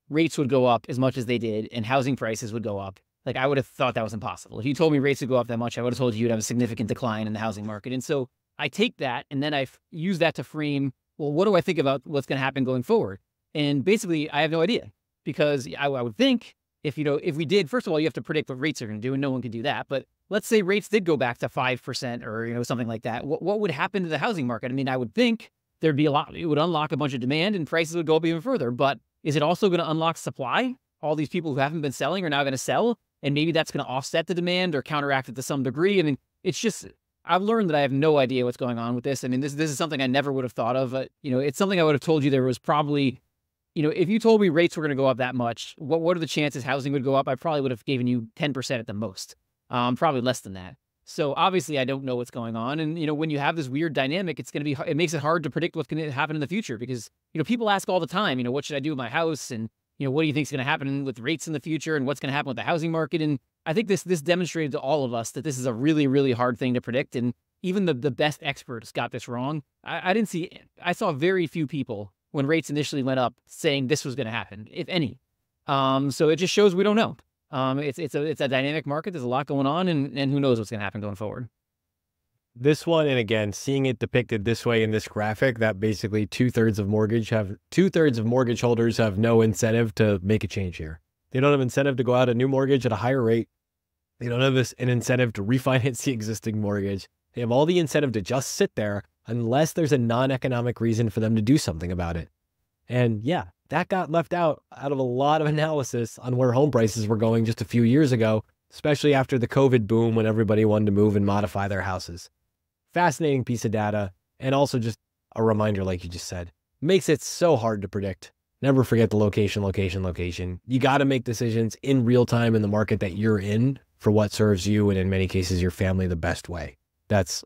rates would go up as much as they did and housing prices would go up, like I would have thought that was impossible. If you told me rates would go up that much, I would have told you you'd have a significant decline in the housing market. And so I take that and then I use that to frame, well, what do I think about what's going to happen going forward? And basically, I have no idea because I, I would think if you know if we did, first of all, you have to predict what rates are going to do, and no one can do that. But let's say rates did go back to five percent or you know something like that. What what would happen to the housing market? I mean, I would think there'd be a lot. It would unlock a bunch of demand, and prices would go up even further. But is it also going to unlock supply? All these people who haven't been selling are now going to sell and maybe that's going to offset the demand or counteract it to some degree. I mean, it's just I've learned that I have no idea what's going on with this. I mean, this this is something I never would have thought of. But, you know, it's something I would have told you there was probably, you know, if you told me rates were going to go up that much, what what are the chances housing would go up? I probably would have given you ten percent at the most, um, probably less than that. So obviously, I don't know what's going on, and you know, when you have this weird dynamic, it's going to be it makes it hard to predict what's going to happen in the future because you know people ask all the time, you know, what should I do with my house, and you know, what do you think is going to happen with rates in the future, and what's going to happen with the housing market, and I think this this demonstrated to all of us that this is a really really hard thing to predict, and even the the best experts got this wrong. I, I didn't see I saw very few people when rates initially went up saying this was going to happen, if any. Um, so it just shows we don't know. Um, it's it's a it's a dynamic market. There's a lot going on, and and who knows what's going to happen going forward. This one, and again, seeing it depicted this way in this graphic, that basically two thirds of mortgage have two thirds of mortgage holders have no incentive to make a change here. They don't have incentive to go out a new mortgage at a higher rate. They don't have this, an incentive to refinance the existing mortgage. They have all the incentive to just sit there unless there's a non-economic reason for them to do something about it. And yeah, that got left out out of a lot of analysis on where home prices were going just a few years ago, especially after the COVID boom when everybody wanted to move and modify their houses. Fascinating piece of data. And also just a reminder, like you just said, makes it so hard to predict. Never forget the location, location, location. You got to make decisions in real time in the market that you're in for what serves you and in many cases your family the best way. That's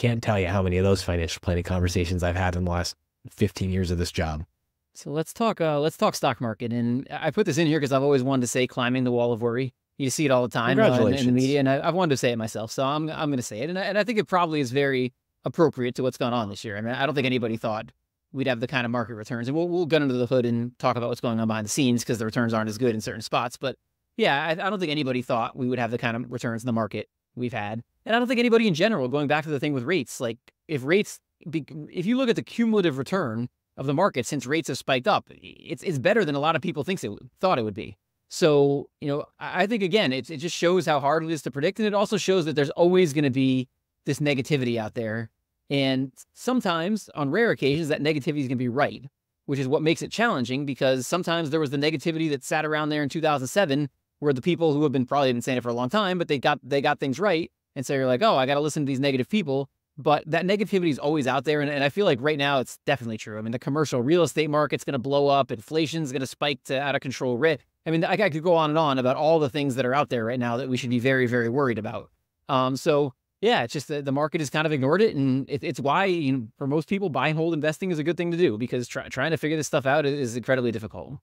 can't tell you how many of those financial planning conversations I've had in the last 15 years of this job. So let's talk. Uh, let's talk stock market, and I put this in here because I've always wanted to say climbing the wall of worry. You see it all the time uh, in, in, the media, and I, have wanted to say it myself, so I'm I'm going to say it, and I, and I think it probably is very appropriate to what's gone on this year. I mean, I don't think anybody thought we'd have the kind of market returns, and we'll we'll get under the hood and talk about what's going on behind the scenes because the returns aren't as good in certain spots. But yeah, I, I don't think anybody thought we would have the kind of returns in the market we've had, and I don't think anybody in general. Going back to the thing with rates, like if rates, if you look at the cumulative return of the market since rates have spiked up. It's it's better than a lot of people thinks it thought it would be. So you know, I think again, it it just shows how hard it is to predict, and it also shows that there's always going to be this negativity out there, and sometimes, on rare occasions, that negativity is going to be right, which is what makes it challenging. Because sometimes there was the negativity that sat around there in 2007, where the people who have been probably been saying it for a long time, but they got they got things right, and so you're like, oh, I got to listen to these negative people but that negativity is always out there. And, and, I feel like right now it's definitely true. I mean, the commercial real estate market's going to blow up. Inflation's going to spike to out of control rate. I mean, I, I, could go on and on about all the things that are out there right now that we should be very, very worried about. Um, so yeah, it's just the, the market has kind of ignored it. And it, it's why, you know, for most people, buy and hold investing is a good thing to do because try, trying to figure this stuff out is incredibly difficult.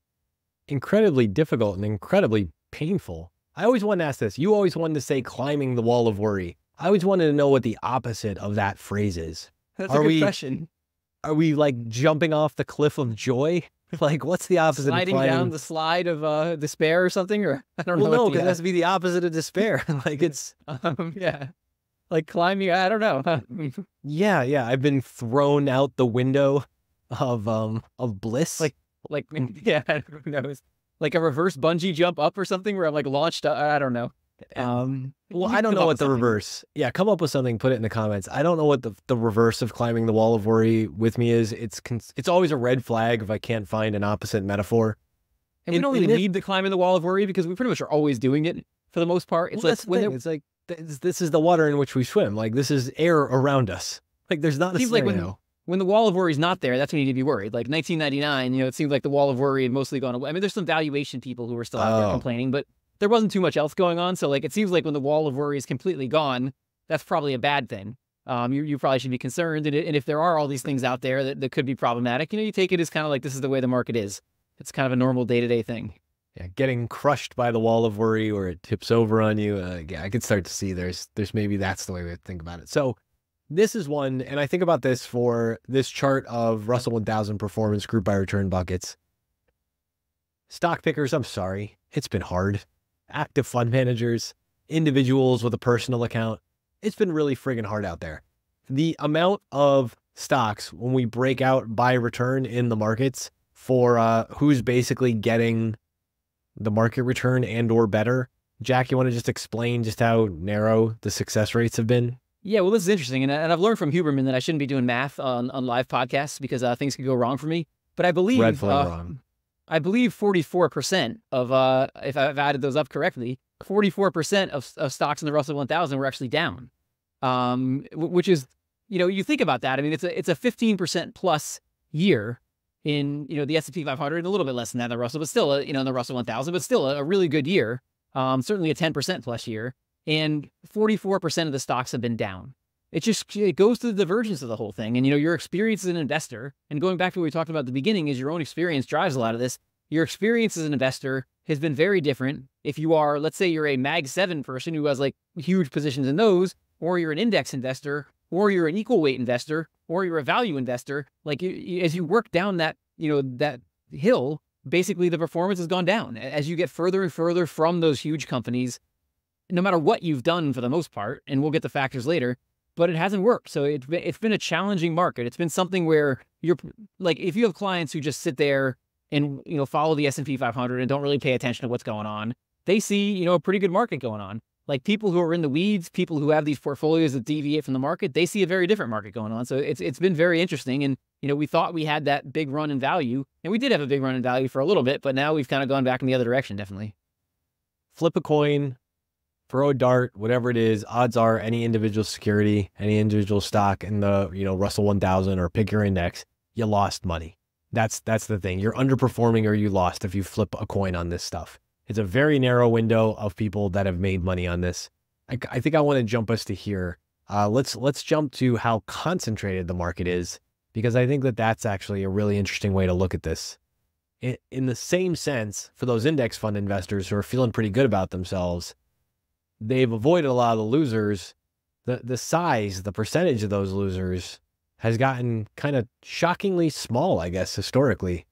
Incredibly difficult and incredibly painful. I always wanted to ask this. You always wanted to say climbing the wall of worry. I always wanted to know what the opposite of that phrase is. That's are a good we, question. Are we like jumping off the cliff of joy? Like, what's the opposite? Sliding of down the slide of uh, despair or something, or I don't well, know. no, because it has to be the opposite of despair. like it's, um, yeah, like climbing. I don't know. yeah, yeah. I've been thrown out the window of um of bliss. Like, like yeah. Who knows? Like a reverse bungee jump up or something, where I'm like launched. I don't know. Um, well, I don't know what the something. reverse. Yeah, come up with something. Put it in the comments. I don't know what the, the reverse of climbing the wall of worry with me is. It's it's always a red flag if I can't find an opposite metaphor. And in, we don't really need the climbing the wall of worry because we pretty much are always doing it for the most part. It's well, like when it's like this, this, is the water in which we swim. Like this is air around us. Like there's not a seems scenario. like when, when the wall of worry is not there, that's when you need to be worried. Like 1999, you know, it seems like the wall of worry had mostly gone away. I mean, there's some valuation people who were still out oh. there complaining, but there wasn't too much else going on. So like it seems like when the wall of worry is completely gone, that's probably a bad thing. Um, you, you probably should be concerned. And, and if there are all these things out there that, that could be problematic, you know, you take it as kind of like this is the way the market is. It's kind of a normal day to day thing. Yeah, getting crushed by the wall of worry or it tips over on you. Uh, yeah, I could start to see there's there's maybe that's the way we think about it. So this is one, and I think about this for this chart of Russell 1000 performance group by return buckets. Stock pickers, I'm sorry, it's been hard active fund managers, individuals with a personal account. It's been really friggin' hard out there. The amount of stocks when we break out by return in the markets for uh, who's basically getting the market return and or better. Jack, you want to just explain just how narrow the success rates have been? Yeah, well, this is interesting, and, and I've learned from Huberman that I shouldn't be doing math on, on live podcasts because uh, things could go wrong for me. But I believe red flag uh, wrong. I believe 44% of, uh, if I've added those up correctly, 44% of, of stocks in the Russell 1000 were actually down, um, which is, you know, you think about that. I mean, it's a, it's a 15% plus year in, you know, the S&P 500 and a little bit less than that in the Russell, but still, a, you know, in the Russell 1000, but still a, a really good year. Um, certainly a 10% plus year. And 44% of the stocks have been down it just it goes to the divergence of the whole thing. And you know, your experience as an investor, and going back to what we talked about at the beginning, is your own experience drives a lot of this. Your experience as an investor has been very different. If you are, let's say you're a Mag 7 person who has like huge positions in those, or you're an index investor, or you're an equal weight investor, or you're a value investor, like as you work down that, you know, that hill, basically the performance has gone down as you get further and further from those huge companies. No matter what you've done for the most part, and we'll get the factors later, but it hasn't worked. So it's been, it's been a challenging market. It's been something where you're like if you have clients who just sit there and you know follow the S&P 500 and don't really pay attention to what's going on, they see you know a pretty good market going on. Like people who are in the weeds, people who have these portfolios that deviate from the market, they see a very different market going on. So it's it's been very interesting. And you know, we thought we had that big run in value, and we did have a big run in value for a little bit, but now we've kind of gone back in the other direction, definitely. Flip a coin, throw a dart, whatever it is. Odds are any individual security, any individual stock in the you know Russell 1000 or pick your index, you lost money. That's that's the thing. You're underperforming or you lost if you flip a coin on this stuff. It's a very narrow window of people that have made money on this. I, I think I want to jump us to here. Uh, let's let's jump to how concentrated the market is because I think that that's actually a really interesting way to look at this. In, in the same sense, for those index fund investors who are feeling pretty good about themselves, they've avoided a lot of the losers. The the size, the percentage of those losers has gotten kind of shockingly small, I guess, historically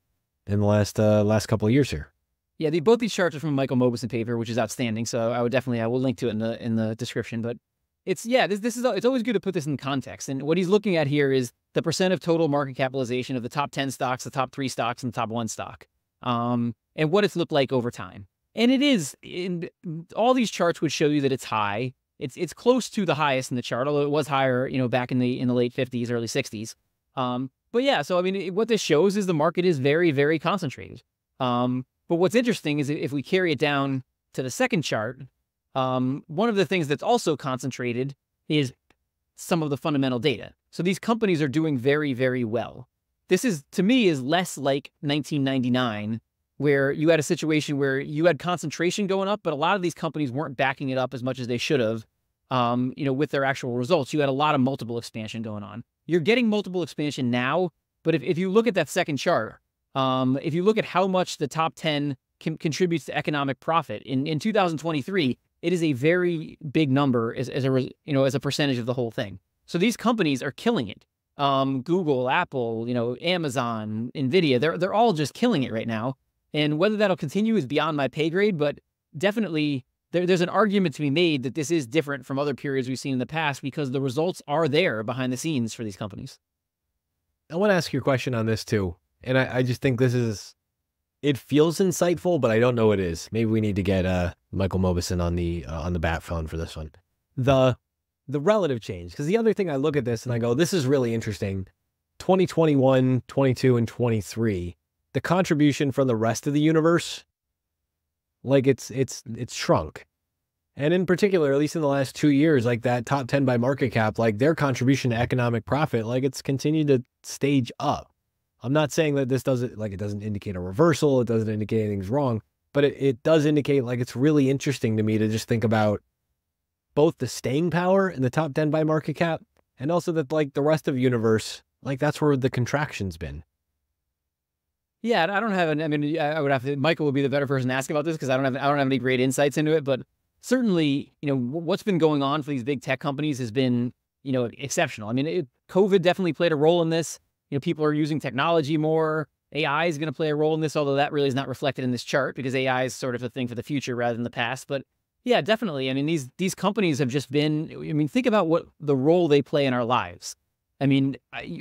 in the last uh, last couple of years here. Yeah, the, both these charts are from Michael Mauboussin paper, which is outstanding. So I would definitely I will link to it in the in the description. But it's yeah, this this is it's always good to put this in context. And what he's looking at here is the percent of total market capitalization of the top ten stocks, the top three stocks, and the top one stock, um, and what it's looked like over time. And it is in all these charts would show you that it's high. It's it's close to the highest in the chart, although it was higher, you know, back in the in the late 50s, early 60s. Um, but yeah, so I mean, it, what this shows is the market is very, very concentrated. Um, but what's interesting is if we carry it down to the second chart, um, one of the things that's also concentrated is some of the fundamental data. So these companies are doing very, very well. This is, to me, is less like 1999, where you had a situation where you had concentration going up, but a lot of these companies weren't backing it up as much as they should have, um, you know, with their actual results. You had a lot of multiple expansion going on. You're getting multiple expansion now, but if, if you look at that second chart, um, if you look at how much the top 10 contributes to economic profit in, in 2023, it is a very big number as, as a you know as a percentage of the whole thing. So these companies are killing it. Um, Google, Apple, you know, Amazon, Nvidia, they're they're all just killing it right now. And whether that'll continue is beyond my pay grade, but definitely there, there's an argument to be made that this is different from other periods we've seen in the past because the results are there behind the scenes for these companies. I want to ask you a question on this too. And I, I just think this is, it feels insightful, but I don't know what it is. Maybe we need to get uh, Michael Mauboussin on the uh, on the bat phone for this one. The the relative change. Because the other thing I look at this and I go, this is really interesting. 2021, 22, and 23, the contribution from the rest of the universe, like it's it's it's shrunk. And in particular, at least in the last two years, like that top 10 by market cap, like their contribution to economic profit, like it's continued to stage up. I'm not saying that this doesn't like it doesn't indicate a reversal, it doesn't indicate anything's wrong, but it, it does indicate like it's really interesting to me to just think about both the staying power in the top 10 by market cap and also that like the rest of the universe, like that's where the contraction's been. Yeah, I don't have an. I mean, I would have to. Michael would be the better person to ask about this because I don't have. I don't have any great insights into it. But certainly, you know, what's been going on for these big tech companies has been, you know, exceptional. I mean, it, COVID definitely played a role in this you know, people are using technology more. AI is going to play a role in this, although that really is not reflected in this chart because AI is sort of a thing for the future rather than the past. But yeah, definitely. I mean, these these companies have just been. I mean, think about what the role they play in our lives. I mean,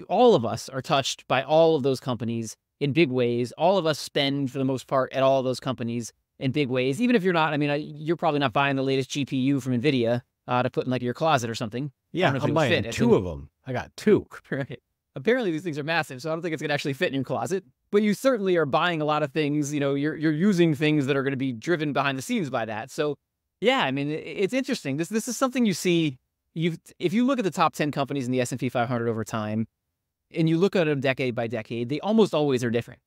all of us are touched by all of those companies in big ways. All of us spend, for the most part, at all of those companies in big ways. Even if you're not, I mean, you're probably not buying the latest GPU from NVIDIA uh, to put in like your closet or something. Yeah, I'm buying two of them. I got two. right. Apparently, these things are massive, so I don't think it's going to actually fit in your closet. But you certainly are buying a lot of things. You know, you're you're using things that are going to be driven behind the scenes by that. So, yeah, I mean, it's interesting. This this is something you see. You if you look at the top ten companies in the S and P 500 over time, and you look at them decade by decade, they almost always are different.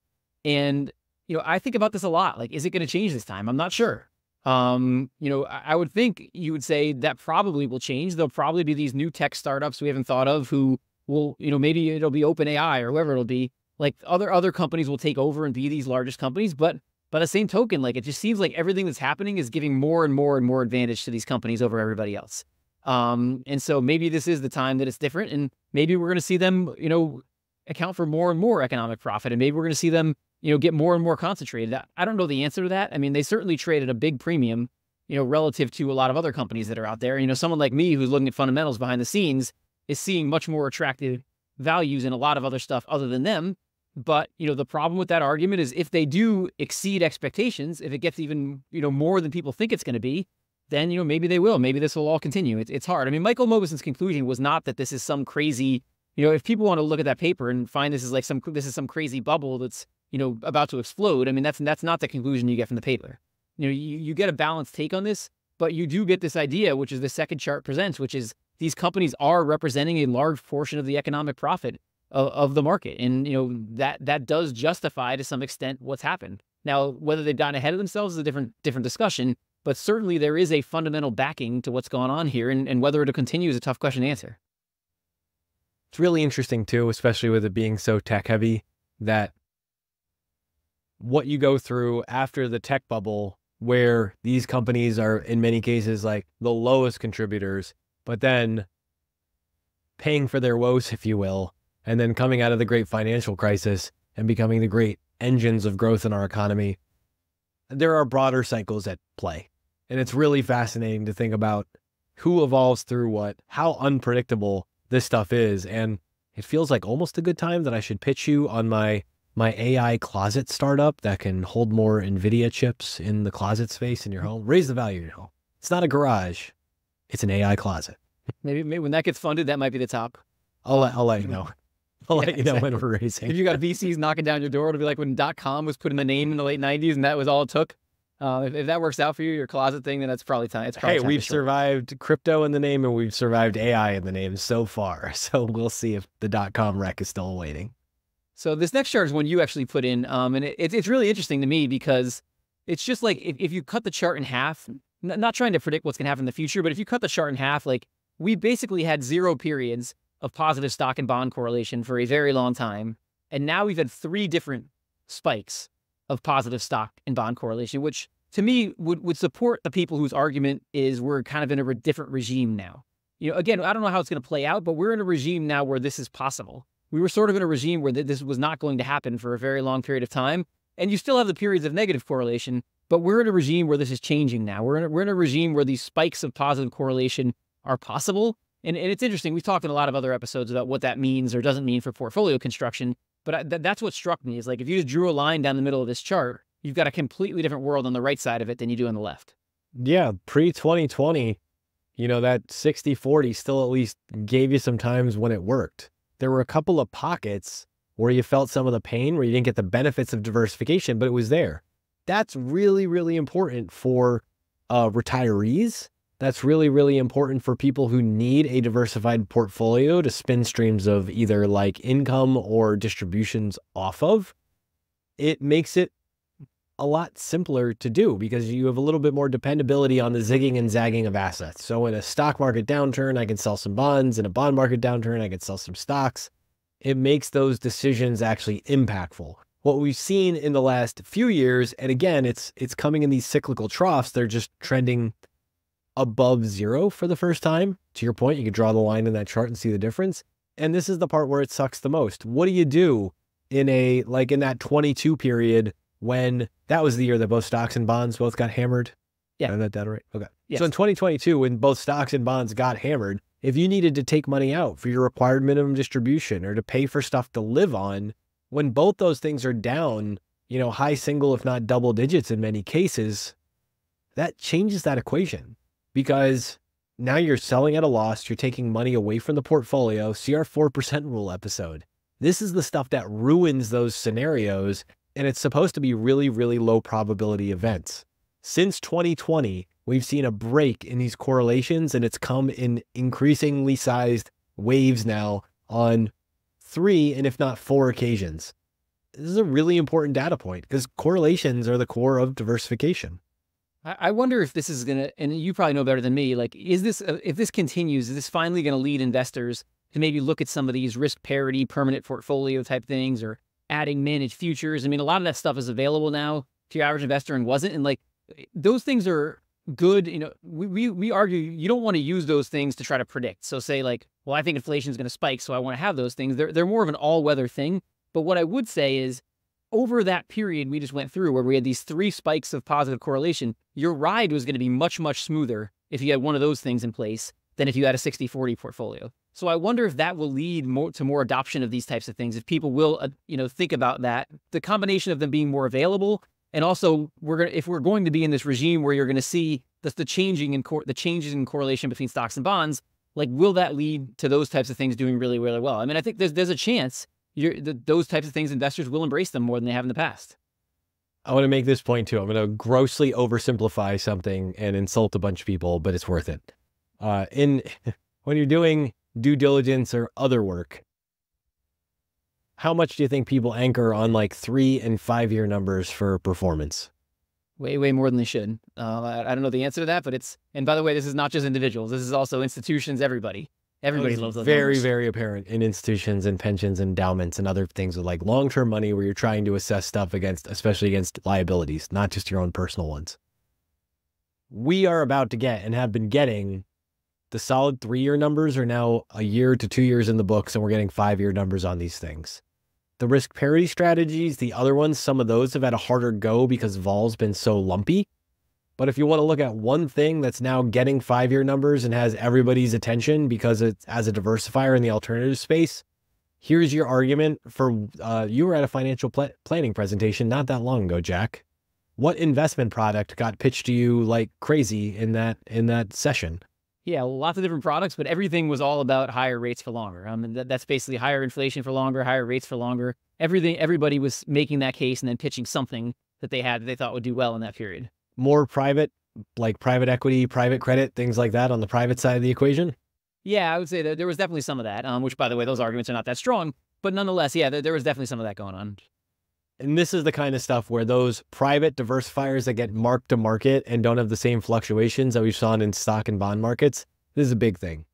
And you know, I think about this a lot. Like, is it going to change this time? I'm not sure. Um, you know, I would think you would say that probably will change. There'll probably be these new tech startups we haven't thought of who will, you know, maybe it'll be OpenAI or whoever it'll be. Like other other companies will take over and be these largest companies, but by the same token, like it just seems like everything that's happening is giving more and more and more advantage to these companies over everybody else. Um, and so maybe this is the time that it's different, and maybe we're going to see them, you know, account for more and more economic profit, and maybe we're going to see them you know, get more and more concentrated. I don't know the answer to that. I mean, they certainly traded a big premium, you know, relative to a lot of other companies that are out there. You know, someone like me who's looking at fundamentals behind the scenes is seeing much more attractive values in a lot of other stuff other than them. But, you know, the problem with that argument is if they do exceed expectations, if it gets even, you know, more than people think it's going to be, then, you know, maybe they will. Maybe this will all continue. It's, it's hard. I mean, Michael Mauboussin's conclusion was not that this is some crazy, you know, if people want to look at that paper and find this is like some, this is some crazy bubble that's, you know, about to explode. I mean, that's, that's not the conclusion you get from the paper. You know, you, you get a balanced take on this, but you do get this idea, which is the second chart presents, which is these companies are representing a large portion of the economic profit of, of the market. And, you know, that that does justify to some extent what's happened. Now, whether they've gotten ahead of themselves is a different different discussion, but certainly there is a fundamental backing to what's going on here, and, and whether it'll continue is a tough question to answer. It's really interesting too, especially with it being so tech heavy, that what you go through after the tech bubble, where these companies are in many cases like the lowest contributors, but then paying for their woes, if you will, and then coming out of the great financial crisis and becoming the great engines of growth in our economy, there are broader cycles at play. And it's really fascinating to think about who evolves through what, how unpredictable this stuff is. And it feels like almost a good time that I should pitch you on my my AI closet startup that can hold more NVIDIA chips in the closet space in your home. Raise the value in your home. It's not a garage, it's an AI closet. Maybe, maybe when that gets funded, that might be the top. I'll I'll let you know. I'll yeah, let you know exactly. when we're raising. If you got VCs knocking down your door, it'll be like when dot com was putting the name in the late 90s and that was all it took. Uh, if, if, that works out for you, your closet thing, then that's probably time. It's probably hey, we've survived crypto in the name and we've survived AI in the name so far. So we'll see if the dot com wreck is still waiting. So this next chart is one you actually put in, um, and it, it's it's really interesting to me because it's just like if, if you cut the chart in half, not trying to predict what's going to happen in the future, but if you cut the chart in half, like we basically had zero periods of positive stock and bond correlation for a very long time. And now we've had three different spikes of positive stock and bond correlation, which to me would, would support the people whose argument is we're kind of in a re different regime now. You know, again, I don't know how it's going to play out, but we're in a regime now where this is possible. We were sort of in a regime where th this was not going to happen for a very long period of time. And you still have the periods of negative correlation, but we're in a regime where this is changing now. We're in a, we're in a regime where these spikes of positive correlation are possible. And, and it's interesting. We've talked in a lot of other episodes about what that means or doesn't mean for portfolio construction. But I, th that's what struck me is like if you just drew a line down the middle of this chart, you've got a completely different world on the right side of it than you do on the left. Yeah, pre 2020, you know, that 60 40 still at least gave you some times when it worked. There were a couple of pockets where you felt some of the pain, where you didn't get the benefits of diversification, but it was there. That's really, really important for uh, retirees that's really, really important for people who need a diversified portfolio to spin streams of either like income or distributions off of. It makes it a lot simpler to do because you have a little bit more dependability on the zigging and zagging of assets. So in a stock market downturn, I can sell some bonds. In a bond market downturn, I can sell some stocks. It makes those decisions actually impactful. What we've seen in the last few years, and again, it's it's coming in these cyclical troughs, they're just trending above zero for the first time. To your point, you could draw the line in that chart and see the difference. And this is the part where it sucks the most. What do you do in a, like in that 22 period when that was the year that both stocks and bonds both got hammered? Yeah. Is that data right? Okay. Yes. So in 2022, when both stocks and bonds got hammered, if you needed to take money out for your required minimum distribution or to pay for stuff to live on, when both those things are down, you know, high single, if not double digits in many cases, that changes that equation because now you're selling at a loss. You're taking money away from the portfolio. See our 4% rule episode. This is the stuff that ruins those scenarios. And it's supposed to be really, really low probability events. Since 2020, we've seen a break in these correlations and it's come in increasingly sized waves now on three and if not four occasions. This is a really important data point because correlations are the core of diversification. I wonder if this is going to, and you probably know better than me, like, is this, uh, if this continues, is this finally going to lead investors to maybe look at some of these risk parity, permanent portfolio type things or adding managed futures? I mean, a lot of that stuff is available now to your average investor and wasn't. And like, those things are good. You know, we, we, we argue you don't want to use those things to try to predict. So say like, well, I think inflation is going to spike, so I want to have those things. They're, they're more of an all weather thing. But what I would say is over that period we just went through where we had these three spikes of positive correlation, your ride was going to be much, much smoother if you had one of those things in place than if you had a 60 40 portfolio. So I wonder if that will lead more to more adoption of these types of things. If people will, uh, you know, think about that, the combination of them being more available, and also we're gonna, if we're going to be in this regime where you're going to see the, the changing in the changes in correlation between stocks and bonds, like will that lead to those types of things doing really, really well? I mean, I think there's there's a chance the, those types of things investors will embrace them more than they have in the past. I want to make this point too. I'm going to grossly oversimplify something and insult a bunch of people, but it's worth it. Uh, in when you're doing due diligence or other work, how much do you think people anchor on like three and five year numbers for performance? Way, way more than they should. Uh, I, I, don't know the answer to that, but it's, and by the way, this is not just individuals, this is also institutions, everybody. Everybody loves those very, numbers. very apparent in institutions and pensions, endowments, and other things with like long term money where you're trying to assess stuff against, especially against liabilities, not just your own personal ones. We are about to get and have been getting the solid three year numbers are now a year to two years in the books, and we're getting five year numbers on these things. The risk parity strategies, the other ones, some of those have had a harder go because vol's been so lumpy. But if you want to look at one thing that's now getting five year numbers and has everybody's attention because it's as a diversifier in the alternative space, here's your argument for uh, you were at a financial pl planning presentation not that long ago, Jack. What investment product got pitched to you like crazy in that in that session? Yeah, lots of different products, but everything was all about higher rates for longer. Um, that, that's basically higher inflation for longer, higher rates for longer. Everything, everybody was making that case and then pitching something that they had that they thought would do well in that period. More private, like private equity, private credit, things like that on the private side of the equation. Yeah, I would say that there was definitely some of that. Um, which, by the way, those arguments are not that strong, but nonetheless, yeah, there, there was definitely some of that going on. And this is the kind of stuff where those private diversifiers that get marked to market and don't have the same fluctuations that we've seen in stock and bond markets, this is a big thing.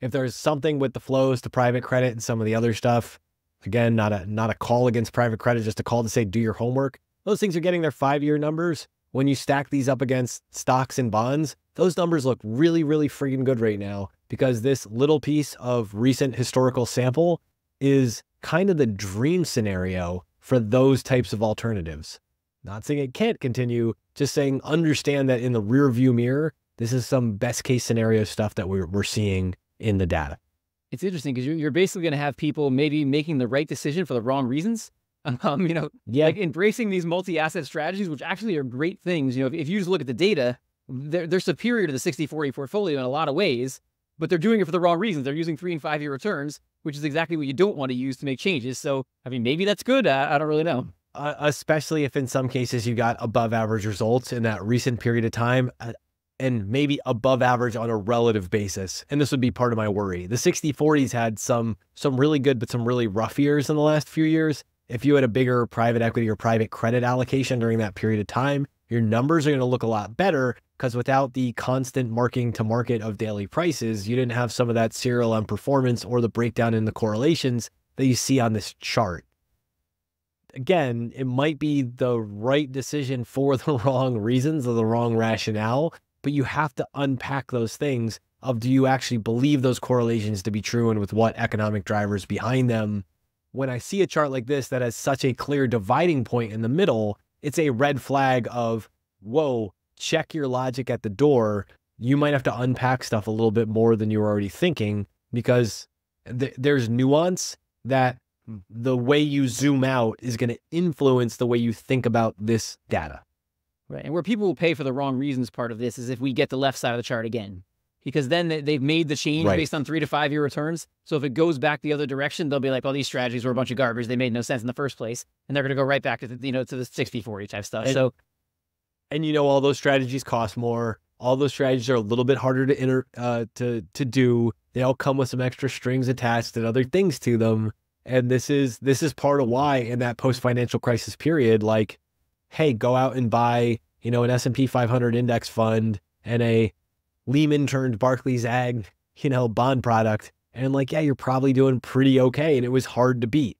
If there's something with the flows to private credit and some of the other stuff, again, not a not a call against private credit, just a call to say do your homework. Those things are getting their five-year numbers. When you stack these up against stocks and bonds, those numbers look really, really freaking good right now because this little piece of recent historical sample is kind of the dream scenario for those types of alternatives. Not saying it can't continue, just saying understand that in the rear view mirror, this is some best case scenario stuff that we're, we're seeing in the data. It's interesting because you're, you're basically going to have people maybe making the right decision for the wrong reasons. Um, you know, yeah. like embracing these multi-asset strategies, which actually are great things. You know, if, if you just look at the data, they're, they're superior to the 60-40 portfolio in a lot of ways, but they're doing it for the wrong reasons. They're using three and five year returns, which is exactly what you don't want to use to make changes. So, I mean, maybe that's good. I, I don't really know. Uh, especially if in some cases you got above average results in that recent period of time. Uh, and maybe above average on a relative basis. And this would be part of my worry. The 60 40s had some some really good but some really rough years in the last few years. If you had a bigger private equity or private credit allocation during that period of time, your numbers are going to look a lot better because without the constant marking to market of daily prices, you didn't have some of that serial on performance or the breakdown in the correlations that you see on this chart. Again, it might be the right decision for the wrong reasons or the wrong rationale, but you have to unpack those things of do you actually believe those correlations to be true and with what economic drivers behind them. When I see a chart like this that has such a clear dividing point in the middle, it's a red flag of, whoa, check your logic at the door. You might have to unpack stuff a little bit more than you were already thinking because th there's nuance that the way you zoom out is going to influence the way you think about this data. Right. And where people will pay for the wrong reasons part of this is if we get the left side of the chart again. Because then they've made the change right. based on three to five year returns. So if it goes back the other direction, they'll be like, well, these strategies were a bunch of garbage. They made no sense in the first place. And they're going to go right back to the, you know, to the 60 40 type stuff. And, so, and you know, all those strategies cost more. All those strategies are a little bit harder to enter, uh, to, to do. They all come with some extra strings attached and other things to them. And this is, this is part of why in that post financial crisis period, like, hey, go out and buy you know, an S&P 500 index fund and a Lehman turned Barclays Agg, you know, bond product. And like, yeah, you're probably doing pretty okay. And it was hard to beat.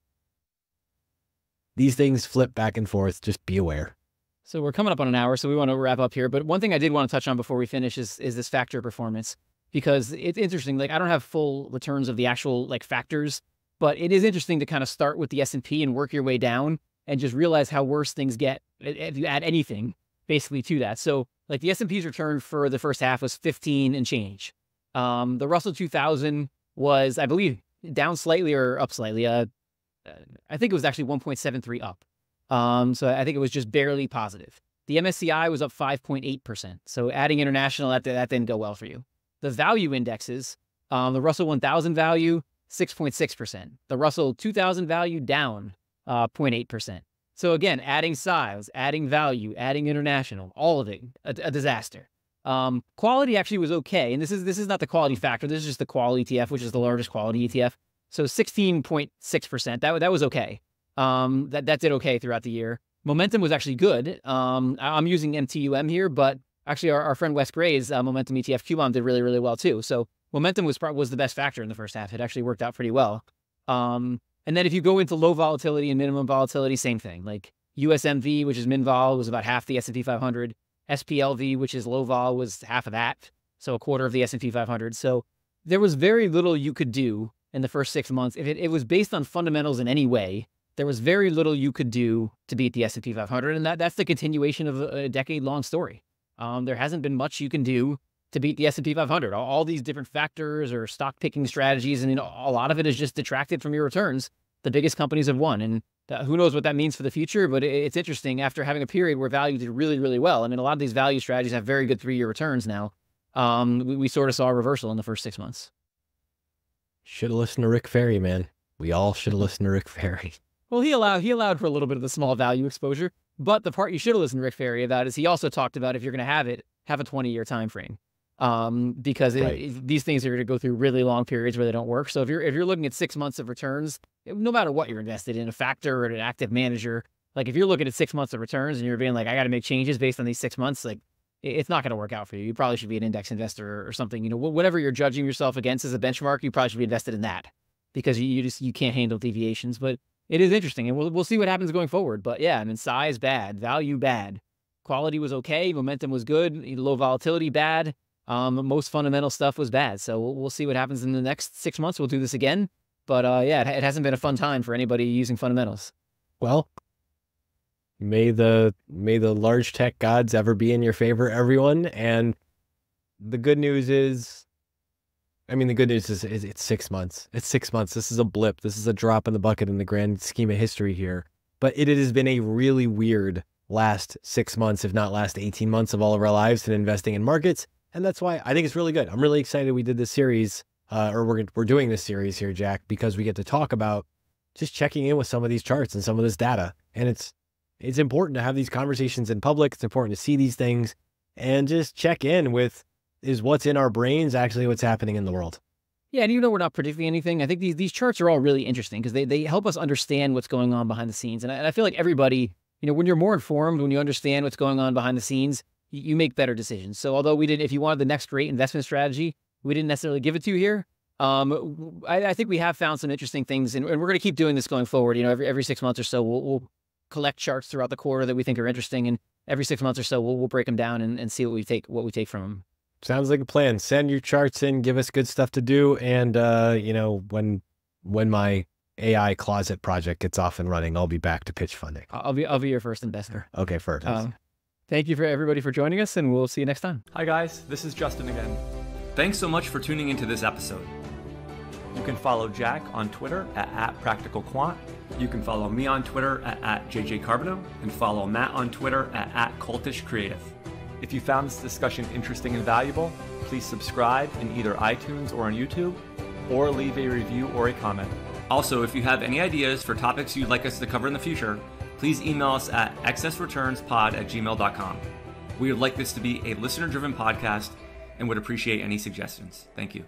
These things flip back and forth. Just be aware. So we're coming up on an hour, so we want to wrap up here. But one thing I did want to touch on before we finish is is this factor performance because it's interesting. Like I don't have full returns of the actual like factors, but it is interesting to kind of start with the S and P and work your way down and just realize how worse things get if you add anything basically to that. So like the S&P's return for the first half was 15 and change. Um, the Russell 2000 was, I believe, down slightly or up slightly. Uh, I think it was actually 1.73 up. Um, so I think it was just barely positive. The MSCI was up 5.8%. So adding international, that, that didn't go well for you. The value indexes, um, the Russell 1000 value, 6.6%. The Russell 2000 value down uh, 0.8%. So again, adding size, adding value, adding international, all of it, a, a disaster. Um, quality actually was okay, and this is this is not the quality factor. This is just the quality ETF, which is the largest quality ETF. So 16.6%. That that was okay. Um, that that did okay throughout the year. Momentum was actually good. Um, I'm using MTUM here, but actually our, our friend Wes Gray's uh, Momentum ETF QMOM did really really well too. So momentum was was the best factor in the first half. It actually worked out pretty well. Um, and then if you go into low volatility and minimum volatility, same thing. Like USMV, which is min vol, was about half the S&P 500. SPLV, which is low vol, was half of that, so a quarter of the S&P 500. So there was very little you could do in the first six months. If it, it was based on fundamentals in any way, there was very little you could do to beat the S&P 500, and that that's the continuation of a, decade-long story. Um, there hasn't been much you can do to beat the S&P 500. All, all these different factors or stock picking strategies, and you know, a lot of it is just detracted from your returns. The biggest companies have won, and who knows what that means for the future. But it, it's interesting after having a period where value did really, really well. I mean, a lot of these value strategies have very good three-year returns now. Um, we, we sort of saw a reversal in the first six months. Should have listened to Rick Ferri, man. We all should have listened to Rick Ferri. Well, he allowed he allowed for a little bit of the small value exposure, but the part you should have listened to Rick Ferri about is he also talked about if you're going to have it, have a 20 year time frame um, because right. it, these things are going to go through really long periods where they don't work. So if you're if you're looking at six months of returns, no matter what you're invested in, a factor or an active manager, like if you're looking at six months of returns and you're being like, I got to make changes based on these six months, like it's not going to work out for you. You probably should be an index investor or something. You know, whatever you're judging yourself against as a benchmark, you probably should be invested in that because you, you just you can't handle deviations. But it is interesting, and we'll we'll see what happens going forward. But yeah, I mean, size bad, value bad, quality was okay, momentum was good, low volatility bad. Um, most fundamental stuff was bad. So we'll, we'll, see what happens in the next six months. We'll do this again. But uh, yeah, it, it hasn't been a fun time for anybody using fundamentals. Well, may the may the large tech gods ever be in your favor, everyone. And the good news is, I mean, the good news is, is it's six months. It's six months. This is a blip. This is a drop in the bucket in the grand scheme of history here. But it, it has been a really weird last six months, if not last 18 months of all of our lives in investing in markets. And that's why I think it's really good. I'm really excited we did this series, uh, or we're, we're doing this series here, Jack, because we get to talk about just checking in with some of these charts and some of this data. And it's it's important to have these conversations in public. It's important to see these things and just check in with is what's in our brains actually what's happening in the world. Yeah, and even though we're not predicting anything, I think these these charts are all really interesting because they, they help us understand what's going on behind the scenes. And I, and I feel like everybody, you know, when you're more informed, when you understand what's going on behind the scenes, you make better decisions. So although we didn't, if you wanted the next great investment strategy, we didn't necessarily give it to you here. Um, I, I, think we have found some interesting things, and, and we're going to keep doing this going forward. You know, every every six months or so, we'll, we'll, collect charts throughout the quarter that we think are interesting, and every six months or so, we'll, we'll break them down and, and see what we take what we take from them. Sounds like a plan. Send your charts in, give us good stuff to do, and uh, you know when when my AI closet project gets off and running, I'll be back to pitch funding. I'll be I'll be your first investor. Okay, first. Um, Thank you for everybody for joining us, and we'll see you next time. Hi, guys. This is Justin again. Thanks so much for tuning into this episode. You can follow Jack on Twitter at, at PracticalQuant. You can follow me on Twitter at, at JJCarbonneau and follow Matt on Twitter at, at CultishCreative. If you found this discussion interesting and valuable, please subscribe in either iTunes or on YouTube, or leave a review or a comment. Also, if you have any ideas for topics you'd like us to cover in the future, please email us at excessreturnspod at gmail.com. We would like this to be a listener driven podcast and would appreciate any suggestions. Thank you.